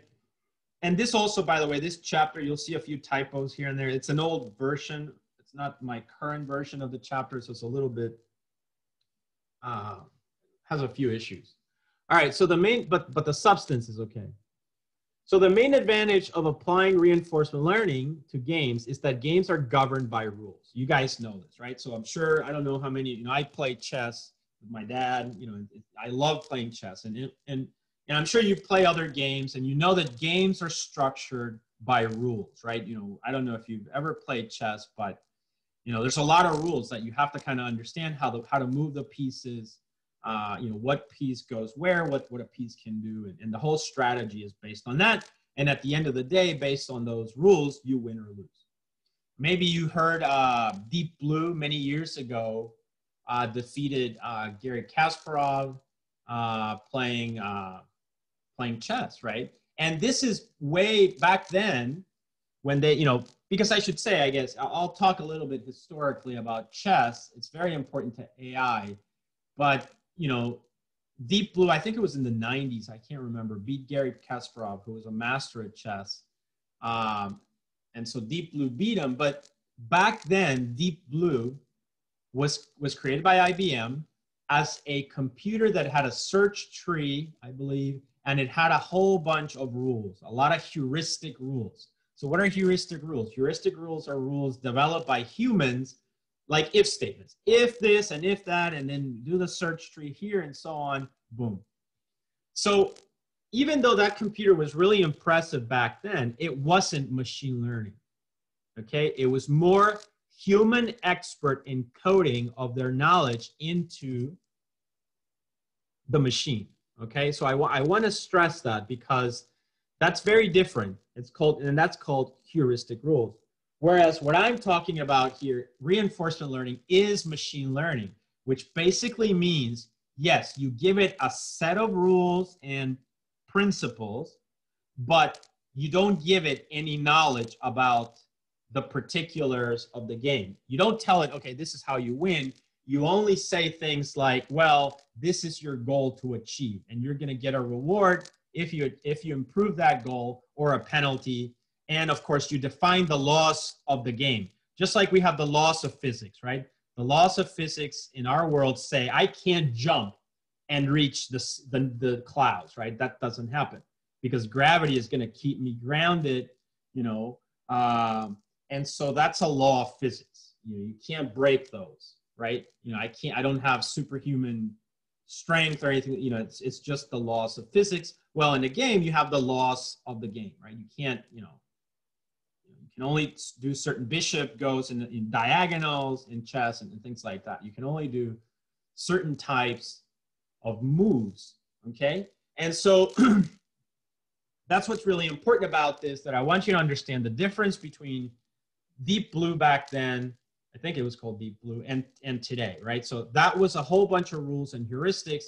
and this also, by the way, this chapter, you'll see a few typos here and there. It's an old version. It's not my current version of the chapter, so it's a little bit, uh, has a few issues. All right, so the main, but but the substance is okay. So the main advantage of applying reinforcement learning to games is that games are governed by rules. You guys know this, right? So I'm sure I don't know how many. You know, I play chess with my dad. You know, I love playing chess, and and and I'm sure you play other games, and you know that games are structured by rules, right? You know, I don't know if you've ever played chess, but you know, there's a lot of rules that you have to kind of understand how the how to move the pieces uh, you know, what piece goes where, what, what a piece can do. And, and the whole strategy is based on that. And at the end of the day, based on those rules, you win or lose. Maybe you heard uh, Deep Blue many years ago uh, defeated uh, Garry Kasparov uh, playing, uh, playing chess, right? And this is way back then when they, you know, because I should say, I guess, I'll talk a little bit historically about chess. It's very important to AI, but you know, Deep Blue, I think it was in the 90s, I can't remember, beat Garry Kasparov, who was a master at chess. Um, and so Deep Blue beat him. But back then, Deep Blue was, was created by IBM as a computer that had a search tree, I believe, and it had a whole bunch of rules, a lot of heuristic rules. So, what are heuristic rules? Heuristic rules are rules developed by humans like if statements, if this and if that, and then do the search tree here and so on, boom. So even though that computer was really impressive back then, it wasn't machine learning. Okay, it was more human expert encoding of their knowledge into the machine. Okay, so I, I want to stress that because that's very different. It's called, and that's called heuristic rules. Whereas what I'm talking about here, reinforcement learning is machine learning, which basically means, yes, you give it a set of rules and principles, but you don't give it any knowledge about the particulars of the game. You don't tell it, okay, this is how you win. You only say things like, well, this is your goal to achieve, and you're gonna get a reward if you if you improve that goal or a penalty and of course, you define the laws of the game. Just like we have the laws of physics, right? The laws of physics in our world say I can't jump and reach the, the, the clouds, right? That doesn't happen because gravity is going to keep me grounded, you know. Um, and so that's a law of physics. You know, you can't break those, right? You know, I can't. I don't have superhuman strength or anything. You know, it's it's just the laws of physics. Well, in the game, you have the laws of the game, right? You can't, you know, can only do certain bishop goes in, in diagonals in chess and, and things like that. You can only do certain types of moves, okay? And so that's what's really important about this that I want you to understand the difference between Deep Blue back then, I think it was called Deep Blue, and, and today, right? So that was a whole bunch of rules and heuristics.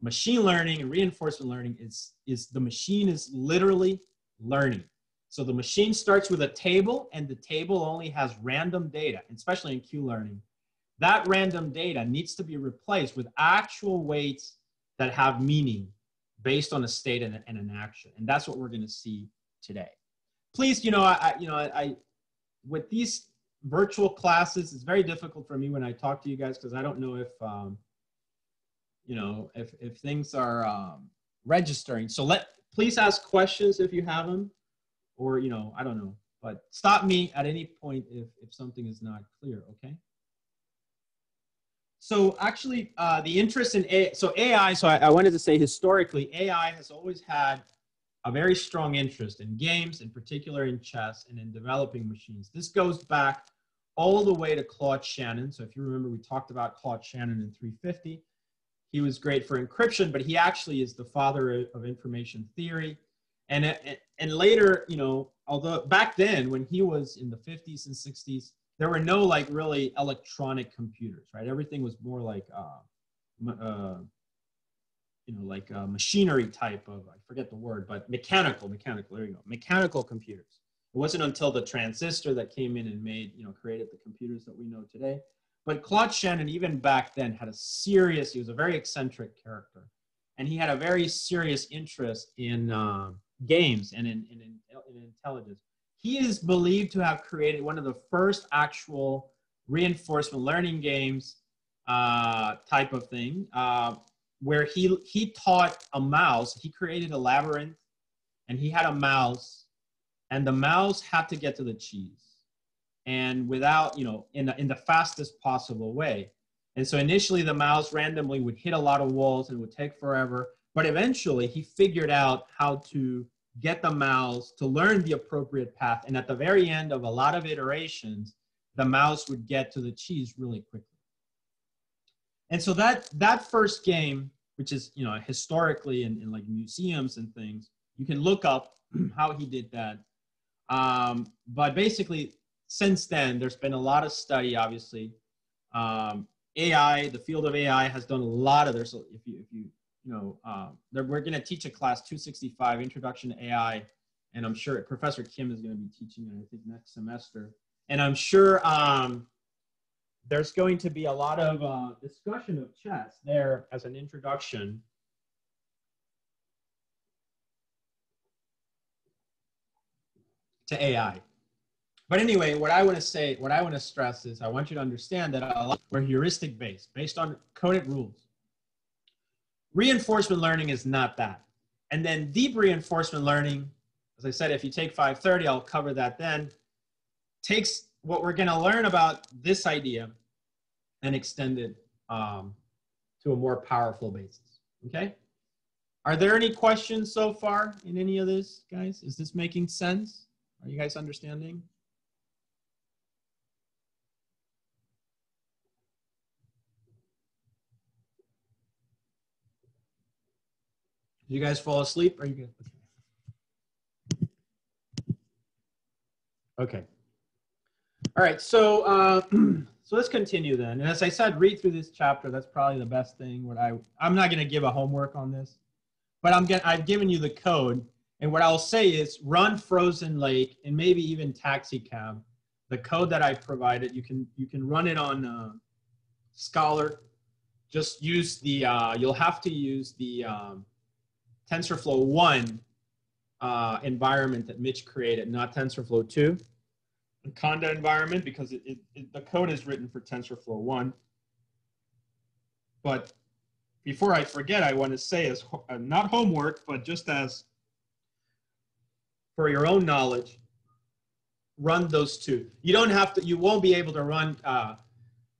Machine learning and reinforcement learning is, is the machine is literally learning. So the machine starts with a table and the table only has random data, especially in Q-learning. That random data needs to be replaced with actual weights that have meaning based on a state and, and an action. And that's what we're gonna see today. Please, you know, I, you know, I, I, with these virtual classes, it's very difficult for me when I talk to you guys because I don't know if, um, you know, if, if things are um, registering. So let, please ask questions if you have them or you know i don't know. But stop me at any point if if something is not clear okay? So actually uh, the interest in A, so ai so I, I wanted to say historically ai has always had a very strong interest in games in particular in chess and in developing machines. This goes back all the way to claude shannon. So if you remember we talked about claude shannon in 350 he was great for encryption but he actually is the father of information theory and and later you know although back then when he was in the 50s and 60s there were no like really electronic computers right? Everything was more like uh, uh you know like uh, machinery type of i forget the word but mechanical mechanical there you go mechanical computers. It wasn't until the transistor that came in and made you know created the computers that we know today. But claude shannon even back then had a serious he was a very eccentric character. And he had a very serious interest in uh, games and in, in, in intelligence. He is believed to have created one of the first actual reinforcement learning games uh, type of thing, uh, where he, he taught a mouse, he created a labyrinth and he had a mouse, and the mouse had to get to the cheese, and without you know in the, in the fastest possible way. And so initially the mouse randomly would hit a lot of walls and would take forever, but eventually he figured out how to get the mouse to learn the appropriate path. And at the very end of a lot of iterations, the mouse would get to the cheese really quickly. And so that that first game, which is you know historically in, in like museums and things, you can look up how he did that. Um, but basically, since then, there's been a lot of study. Obviously, um, AI, the field of AI, has done a lot of this. If you if you you know, um, we're going to teach a class 265, Introduction to AI, and I'm sure Professor Kim is going to be teaching it, I think, next semester. And I'm sure um, there's going to be a lot of uh, discussion of chess there as an introduction. to AI. But anyway, what I want to say, what I want to stress is I want you to understand that a lot, we're heuristic based, based on coded rules. Reinforcement learning is not that. And then deep reinforcement learning, as I said, if you take 530, I'll cover that then, takes what we're going to learn about this idea and extend it um, to a more powerful basis. Okay? Are there any questions so far in any of this, guys? Is this making sense? Are you guys understanding? You guys fall asleep? Are you good? Okay. All right. So uh, so let's continue then. And as I said, read through this chapter. That's probably the best thing. What I I'm not going to give a homework on this, but I'm get I've given you the code. And what I'll say is run Frozen Lake and maybe even Taxi Cab. The code that I provided, you can you can run it on uh, Scholar. Just use the uh, you'll have to use the um, TensorFlow 1 uh, environment that Mitch created, not TensorFlow 2. The Conda environment, because it, it, it, the code is written for TensorFlow 1. But before I forget, I want to say as uh, not homework, but just as for your own knowledge, run those two. You don't have to, you won't be able to run uh,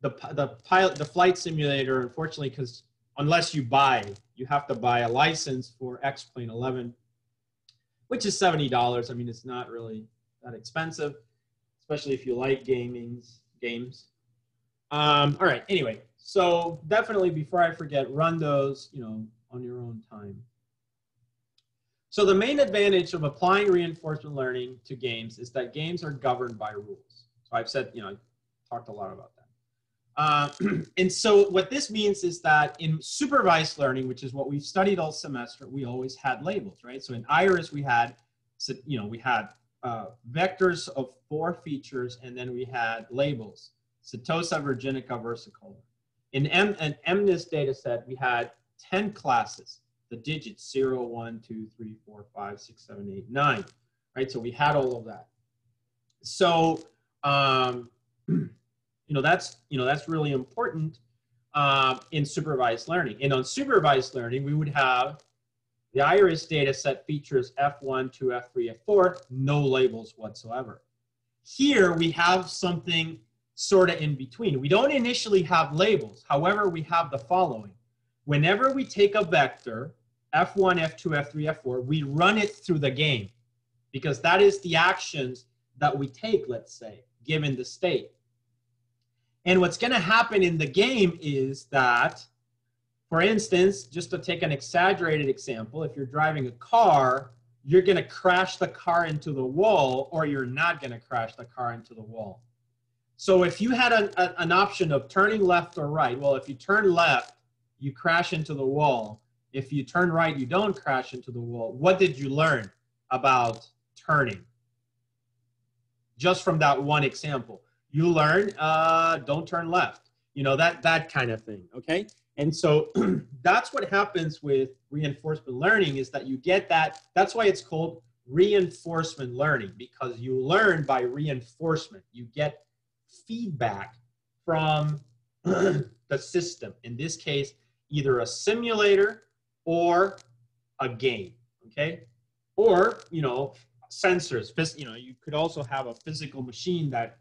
the, the pilot, the flight simulator, unfortunately, because unless you buy you have to buy a license for X-Plane 11, which is $70. I mean, it's not really that expensive, especially if you like gamings, games. Um, all right, anyway, so definitely before I forget, run those, you know, on your own time. So the main advantage of applying reinforcement learning to games is that games are governed by rules. So I've said, you know, I talked a lot about uh, and so what this means is that in supervised learning, which is what we've studied all semester, we always had labels, right? So in Iris, we had, you know, we had uh, vectors of four features, and then we had labels, Setosa, Virginica, Versicolor. In M an MNIST data set, we had 10 classes, the digits 0, 1, 2, 3, 4, 5, 6, 7, 8, 9, right? So we had all of that. So, um, you know that's you know that's really important um, in supervised learning. In unsupervised learning, we would have the iris data set features F1, 2, F3, F4, no labels whatsoever. Here we have something sort of in between. We don't initially have labels. However, we have the following. Whenever we take a vector, F1, F2, F3, F4, we run it through the game because that is the actions that we take, let's say, given the state. And what's going to happen in the game is that, for instance, just to take an exaggerated example, if you're driving a car, you're going to crash the car into the wall or you're not going to crash the car into the wall. So if you had an, a, an option of turning left or right, well, if you turn left, you crash into the wall. If you turn right, you don't crash into the wall. What did you learn about turning? Just from that one example you learn uh, don't turn left you know that that kind of thing okay and so that's what happens with reinforcement learning is that you get that that's why it's called reinforcement learning because you learn by reinforcement you get feedback from the system in this case either a simulator or a game okay or you know sensors. You know, you could also have a physical machine that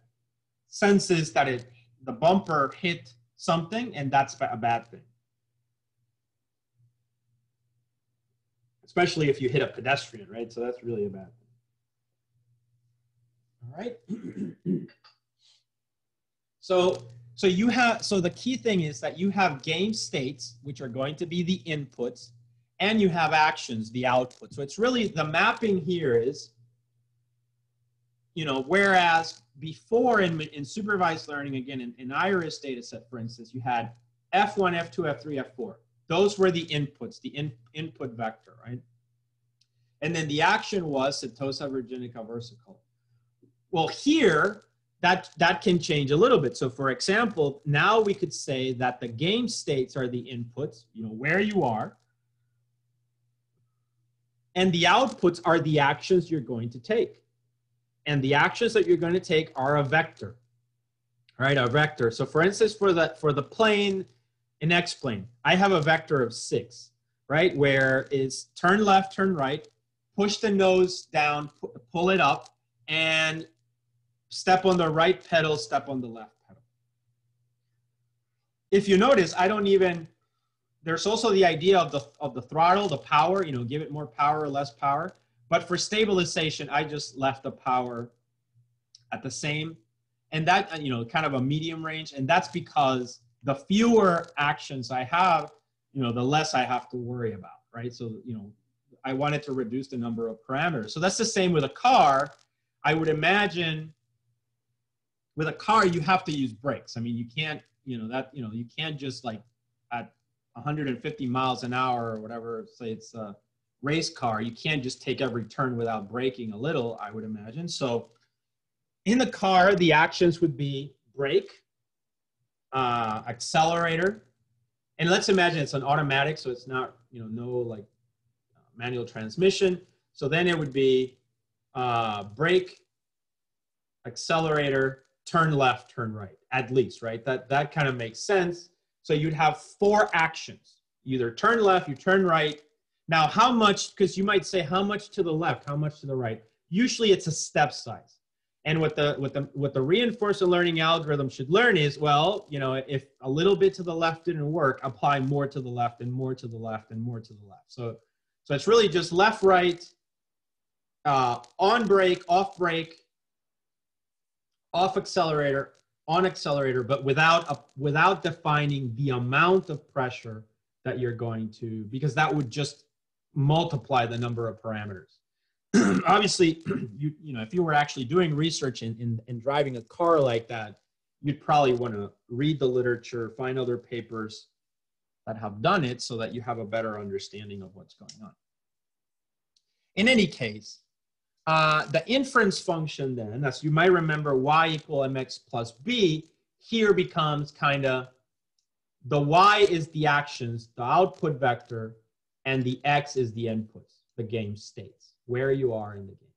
senses that it the bumper hit something, and that's a bad thing. Especially if you hit a pedestrian, right? So that's really a bad thing. All right. so so you have so the key thing is that you have game states which are going to be the inputs and you have actions the output so it's really the mapping here is you know whereas before in, in supervised learning again in, in iris data set for instance you had f1 f2 f3 f4 those were the inputs the in, input vector right and then the action was setosa virginica versicolor well here that that can change a little bit. So for example, now we could say that the game states are the inputs, you know, where you are. And the outputs are the actions you're going to take. And the actions that you're going to take are a vector. right? a vector. So for instance, for the for the plane in X-plane, I have a vector of six, right? Where is turn left, turn right, push the nose down, pull it up, and step on the right pedal, step on the left pedal. If you notice, I don't even, there's also the idea of the, of the throttle, the power, you know, give it more power or less power. But for stabilization, I just left the power at the same. And that, uh, you know, kind of a medium range. And that's because the fewer actions I have, you know, the less I have to worry about, right? So, you know, I wanted to reduce the number of parameters. So that's the same with a car. I would imagine with a car you have to use brakes i mean you can't you know that you know you can't just like at 150 miles an hour or whatever say it's a race car you can't just take every turn without braking a little i would imagine so in the car the actions would be brake uh, accelerator and let's imagine it's an automatic so it's not you know no like uh, manual transmission so then it would be uh, brake accelerator turn left, turn right, at least, right? That, that kind of makes sense. So you'd have four actions. Either turn left, you turn right. Now, how much, because you might say how much to the left, how much to the right? Usually it's a step size. And what the, what the, what the reinforcement learning algorithm should learn is, well, you know, if a little bit to the left didn't work, apply more to the left and more to the left and more to the left. So, so it's really just left, right, uh, on brake, off brake, off accelerator, on accelerator, but without a, without defining the amount of pressure that you're going to, because that would just multiply the number of parameters. Obviously, you you know if you were actually doing research in, in, in driving a car like that, you'd probably want to read the literature, find other papers that have done it, so that you have a better understanding of what's going on. In any case, uh, the inference function then, as you might remember, y equal mx plus b, here becomes kind of the y is the actions, the output vector, and the x is the inputs, the game states, where you are in the game.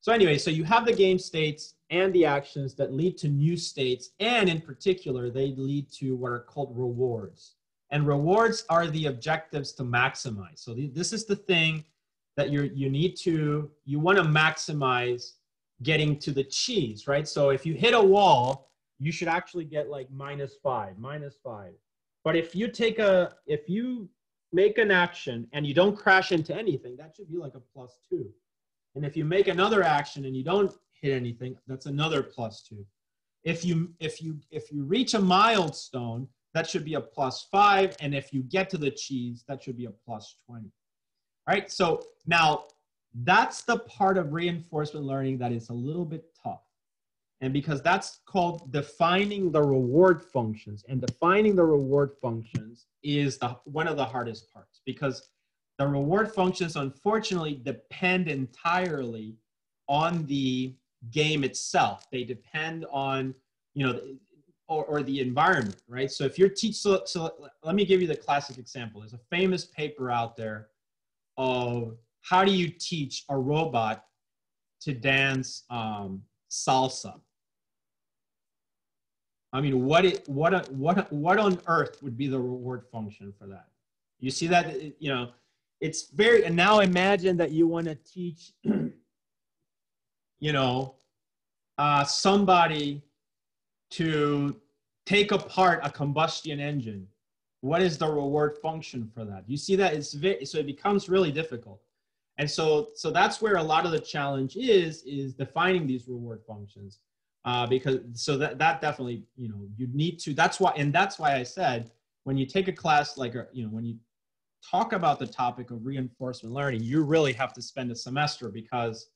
So anyway, so you have the game states and the actions that lead to new states, and in particular, they lead to what are called rewards. And rewards are the objectives to maximize. So the, this is the thing that you you need to you want to maximize getting to the cheese, right? So if you hit a wall, you should actually get like minus five, minus five. But if you take a if you make an action and you don't crash into anything, that should be like a plus two. And if you make another action and you don't hit anything, that's another plus two. If you if you if you reach a milestone, that should be a plus five. And if you get to the cheese, that should be a plus 20. All right, so now that's the part of reinforcement learning that is a little bit tough. And because that's called defining the reward functions, and defining the reward functions is the, one of the hardest parts because the reward functions unfortunately depend entirely on the game itself. They depend on, you know, or, or the environment, right? So if you're teach, so, so let me give you the classic example. There's a famous paper out there of how do you teach a robot to dance um, salsa? I mean, what it, what what what on earth would be the reward function for that? You see that you know, it's very, and now imagine that you want to teach, you know, uh, somebody to take apart a combustion engine. What is the reward function for that? You see that it's very, so it becomes really difficult. And so, so that's where a lot of the challenge is, is defining these reward functions. Uh, because so that, that definitely, you know, you need to, that's why, and that's why I said, when you take a class like, you know, when you talk about the topic of reinforcement learning, you really have to spend a semester because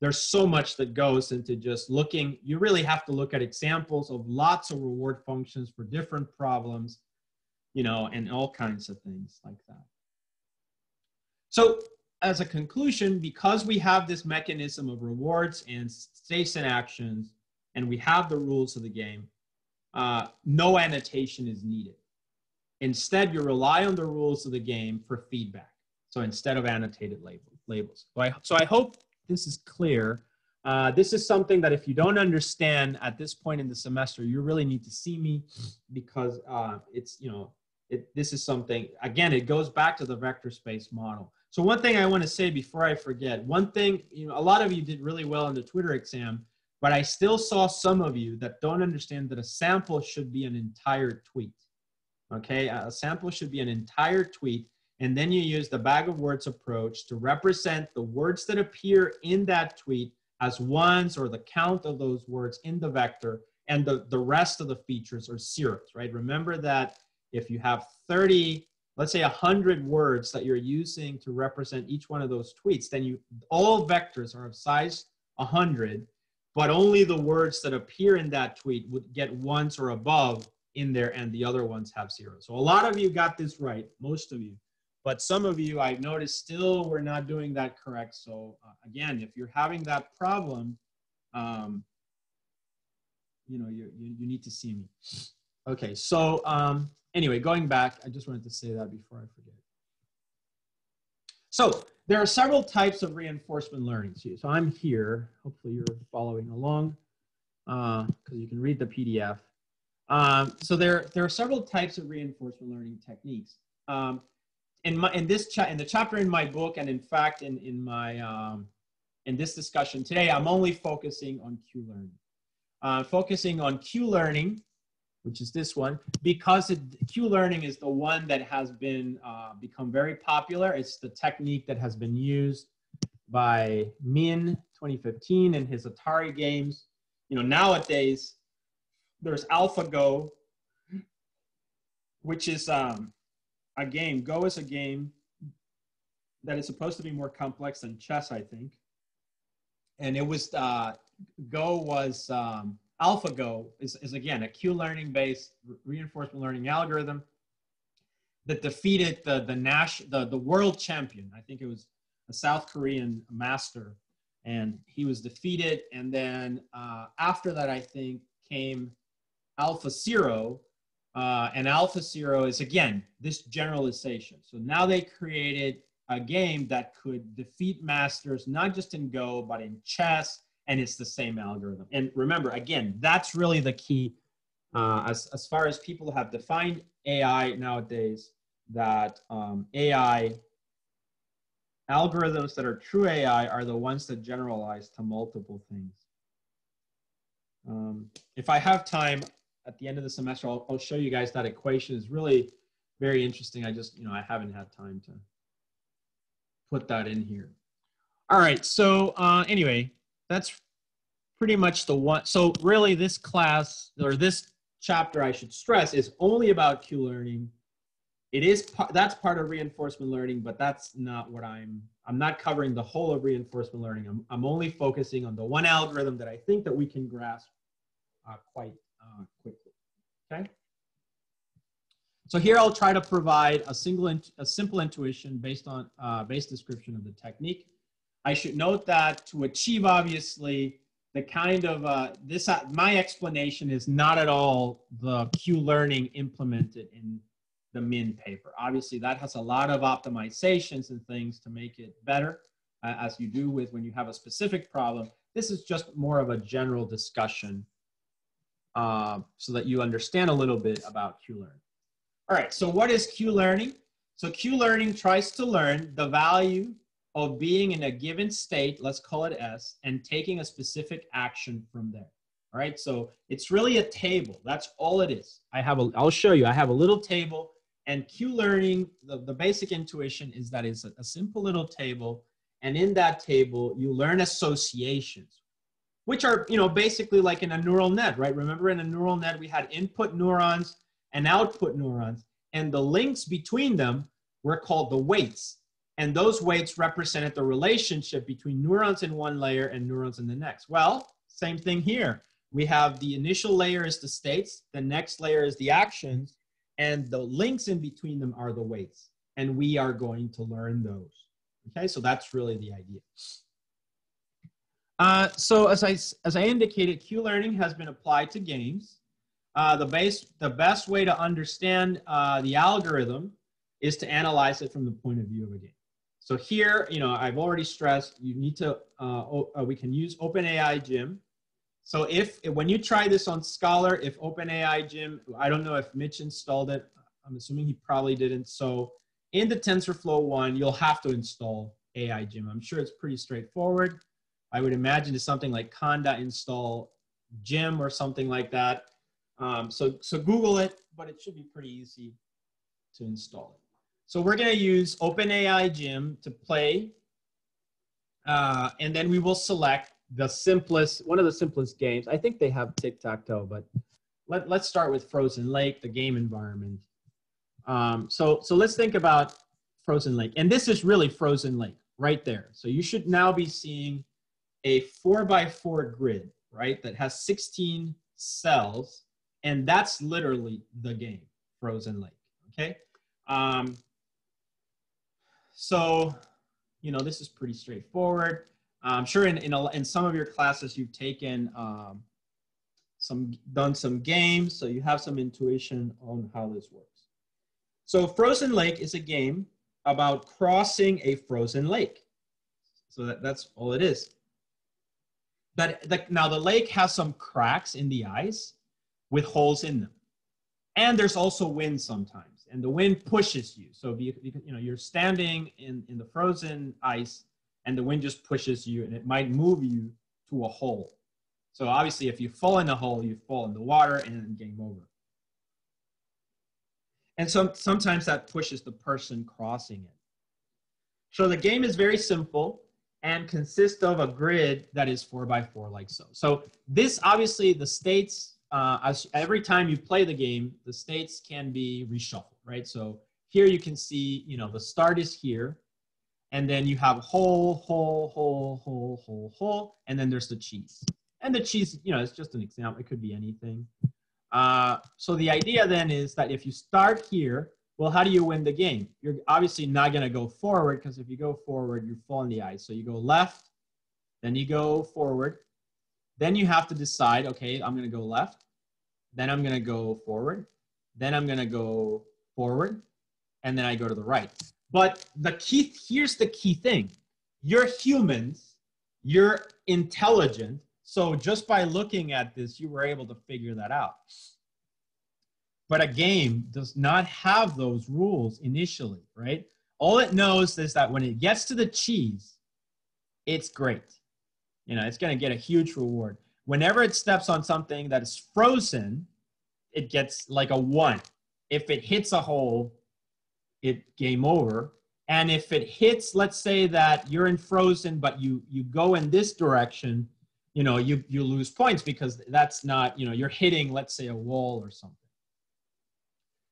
there's so much that goes into just looking you really have to look at examples of lots of reward functions for different problems you know and all kinds of things like that. So as a conclusion because we have this mechanism of rewards and states and actions and we have the rules of the game uh, no annotation is needed instead you rely on the rules of the game for feedback so instead of annotated label, labels so I, so I hope this is clear. Uh, this is something that if you don't understand at this point in the semester, you really need to see me because uh, it's, you know, it, this is something, again, it goes back to the vector space model. So one thing I want to say before I forget, one thing, you know, a lot of you did really well in the Twitter exam, but I still saw some of you that don't understand that a sample should be an entire tweet. Okay, a sample should be an entire tweet and then you use the bag of words approach to represent the words that appear in that tweet as ones or the count of those words in the vector and the, the rest of the features are zeros, right? Remember that if you have 30, let's say 100 words that you're using to represent each one of those tweets, then you all vectors are of size 100, but only the words that appear in that tweet would get ones or above in there and the other ones have zero. So a lot of you got this right, most of you. But some of you I've noticed still we're not doing that correct. So uh, again, if you're having that problem, um, you know, you, you, you, need to see me. Okay, so um, anyway, going back, I just wanted to say that before I forget. So there are several types of reinforcement learning. So I'm here, hopefully you're following along because uh, you can read the PDF. Um, so there, there are several types of reinforcement learning techniques. Um, in my in this in the chapter in my book and in fact in in my um, in this discussion today i'm only focusing on q learning uh, focusing on q learning which is this one because it, q learning is the one that has been uh, become very popular it's the technique that has been used by Mnih 2015 in his atari games you know nowadays there's alphago which is um, a game. Go is a game that is supposed to be more complex than chess, I think. And it was uh, Go was um, AlphaGo is, is again a Q learning based reinforcement learning algorithm that defeated the the Nash the the world champion. I think it was a South Korean master, and he was defeated. And then uh, after that, I think came Alpha Zero, uh, and Alpha Zero is again this generalization. So now they created a game that could defeat masters not just in Go but in chess, and it's the same algorithm. And remember, again, that's really the key. Uh, as as far as people have defined AI nowadays, that um, AI algorithms that are true AI are the ones that generalize to multiple things. Um, if I have time, at the end of the semester, I'll, I'll show you guys that equation is really very interesting. I just, you know, I haven't had time to put that in here. All right, so uh, anyway, that's pretty much the one. So really this class, or this chapter I should stress, is only about Q learning. It is, that's part of reinforcement learning, but that's not what I'm, I'm not covering the whole of reinforcement learning. I'm, I'm only focusing on the one algorithm that I think that we can grasp uh, quite uh, quickly, okay? So here I'll try to provide a single, a simple intuition based on uh, base description of the technique. I should note that to achieve obviously the kind of uh, this uh, my explanation is not at all the Q learning implemented in the Mnih paper. Obviously, that has a lot of optimizations and things to make it better, uh, as you do with when you have a specific problem. This is just more of a general discussion uh, so that you understand a little bit about Q-learning. All right, so what is Q-learning? So Q learning tries to learn the value of being in a given state, let's call it S, and taking a specific action from there. All right, so it's really a table. That's all it is. I have a, I'll show you. I have a little table and Q learning, the, the basic intuition is that it's a, a simple little table. And in that table, you learn associations, which are, you know, basically like in a neural net, right? Remember in a neural net, we had input neurons and output neurons, and the links between them were called the weights. And those weights represented the relationship between neurons in one layer and neurons in the next. Well, same thing here. We have the initial layer is the states, the next layer is the actions, and the links in between them are the weights. And we are going to learn those. Okay, so that's really the idea. Uh, so as I, as I indicated, Q learning has been applied to games. Uh, the, base, the best way to understand uh, the algorithm is to analyze it from the point of view of a game. So here, you know, I've already stressed you need to, uh, uh, we can use OpenAI Gym so if, when you try this on Scholar, if OpenAI Gym, I don't know if Mitch installed it. I'm assuming he probably didn't. So in the TensorFlow one, you'll have to install AI Gym. I'm sure it's pretty straightforward. I would imagine it's something like conda install Gym or something like that. Um, so, so Google it, but it should be pretty easy to install it. So we're going to use OpenAI Gym to play, uh, and then we will select the simplest, one of the simplest games. I think they have tic tac toe, but let, let's start with Frozen Lake, the game environment. Um, so, so let's think about Frozen Lake. And this is really Frozen Lake right there. So you should now be seeing a four by four grid, right? That has 16 cells. And that's literally the game, Frozen Lake, okay? Um, so, you know, this is pretty straightforward. I'm sure in, in, a, in some of your classes you've taken um, some, done some games, so you have some intuition on how this works. So Frozen Lake is a game about crossing a frozen lake. So that, that's all it is. But the, now the lake has some cracks in the ice with holes in them. And there's also wind sometimes, and the wind pushes you. So you, you know, you're standing in, in the frozen ice and the wind just pushes you and it might move you to a hole. So obviously if you fall in a hole, you fall in the water and game over. And so sometimes that pushes the person crossing it. So the game is very simple and consists of a grid that is four by four like so. So this obviously the states, uh, as every time you play the game, the states can be reshuffled, right? So here you can see, you know, the start is here and then you have hole, hole, hole, hole, hole, hole, and then there's the cheese. And the cheese, you know, it's just an example. It could be anything. Uh, so the idea then is that if you start here, well, how do you win the game? You're obviously not going to go forward because if you go forward, you fall in the ice. So you go left, then you go forward. Then you have to decide, okay, I'm going to go left. Then I'm going to go forward. Then I'm going to go forward. And then I go to the right. But the key here's the key thing. You're humans, you're intelligent. So just by looking at this, you were able to figure that out. But a game does not have those rules initially, right? All it knows is that when it gets to the cheese, it's great. You know, it's going to get a huge reward. Whenever it steps on something that is frozen, it gets like a one. If it hits a hole, it game over. And if it hits, let's say that you're in frozen, but you you go in this direction, you know, you you lose points because that's not, you know, you're hitting, let's say, a wall or something.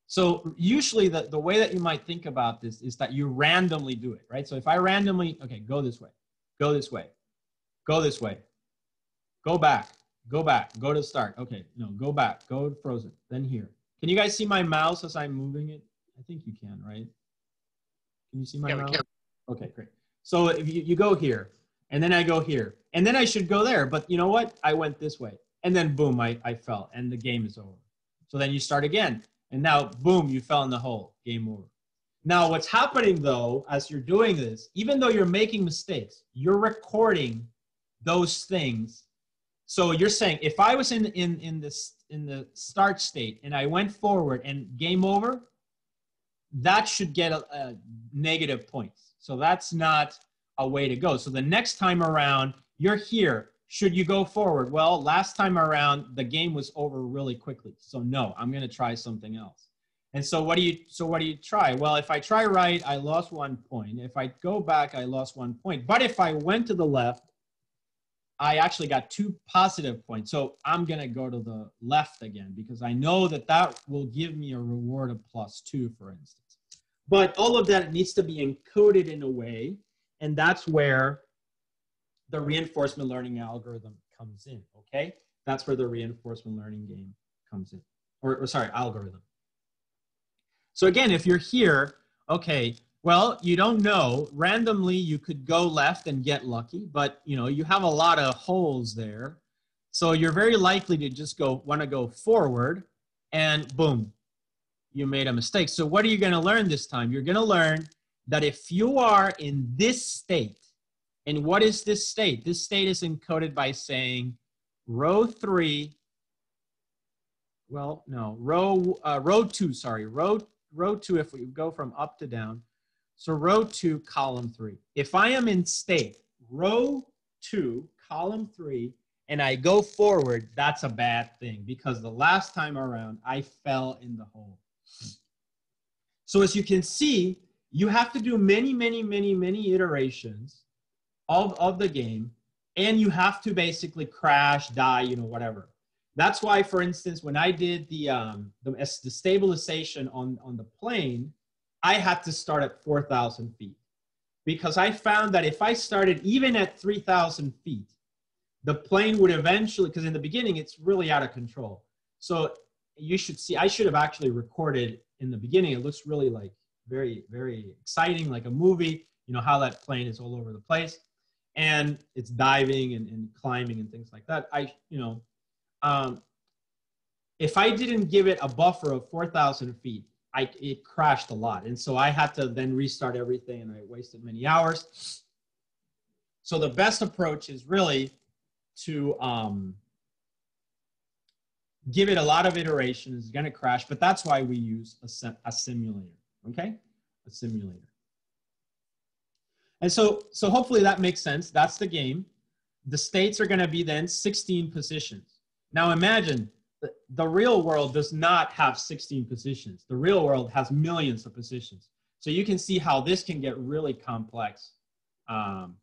So usually the, the way that you might think about this is that you randomly do it, right? So if I randomly, okay, go this way, go this way, go this way, go back, go back, go to start. Okay, no, go back, go frozen, then here. Can you guys see my mouse as I'm moving it? I think you can, right? Can you see my yeah, mouse? Okay, great. So if you, you go here, and then I go here, and then I should go there, but you know what? I went this way, and then boom, I, I fell, and the game is over. So then you start again, and now boom, you fell in the hole, game over. Now, what's happening though, as you're doing this, even though you're making mistakes, you're recording those things. So you're saying, if I was in in in this in the start state and I went forward and game over, that should get a, a negative points. So that's not a way to go. So the next time around, you're here. Should you go forward? Well, last time around, the game was over really quickly. So no, I'm going to try something else. And so what do you so what do you try? Well, if I try right, I lost one point. If I go back, I lost one point. But if I went to the left, I actually got two positive points. So I'm going to go to the left again because I know that that will give me a reward of plus two, for instance. But all of that needs to be encoded in a way. And that's where the reinforcement learning algorithm comes in. Okay. That's where the reinforcement learning game comes in. Or, or sorry, algorithm. So again, if you're here, okay, well, you don't know. Randomly, you could go left and get lucky, but you know you have a lot of holes there, so you're very likely to just go want to go forward, and boom, you made a mistake. So what are you going to learn this time? You're going to learn that if you are in this state, and what is this state? This state is encoded by saying row three. Well, no, row uh, row two. Sorry, row row two. If we go from up to down so row two, column three. If I am in state, row two, column three, and I go forward, that's a bad thing because the last time around I fell in the hole. So as you can see, you have to do many, many, many, many iterations of, of the game, and you have to basically crash, die, you know, whatever. That's why, for instance, when I did the, um, the, the stabilization on, on the plane, I had to start at 4,000 feet because I found that if I started even at 3,000 feet, the plane would eventually, because in the beginning it's really out of control. So you should see, I should have actually recorded in the beginning. It looks really like very, very exciting, like a movie, you know, how that plane is all over the place. And it's diving and, and climbing and things like that. I, you know, um, if I didn't give it a buffer of 4,000 feet, I, it crashed a lot. And so I had to then restart everything and I wasted many hours. So the best approach is really to um, give it a lot of iterations. It's going to crash, but that's why we use a, a simulator. Okay, a simulator. And so, so hopefully that makes sense. That's the game. The states are going to be then 16 positions. Now imagine the, real world does not have 16 positions. The real world has millions of positions. So you can see how this can get really complex, um,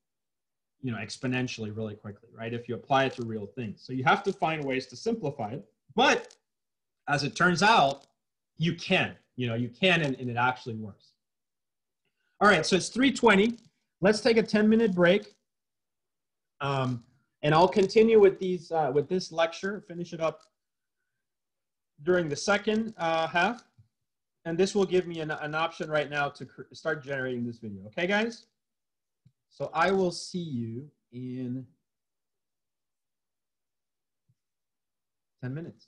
you know, exponentially really quickly, right? If you apply it to real things. So you have to find ways to simplify it. But as it turns out, you can, you know, you can and, and it actually works. All right, so it's 320. Let's take a 10 minute break. Um, and I'll continue with these, uh, with this lecture, finish it up during the second uh, half. And this will give me an, an option right now to start generating this video. Okay, guys? So I will see you in 10 minutes.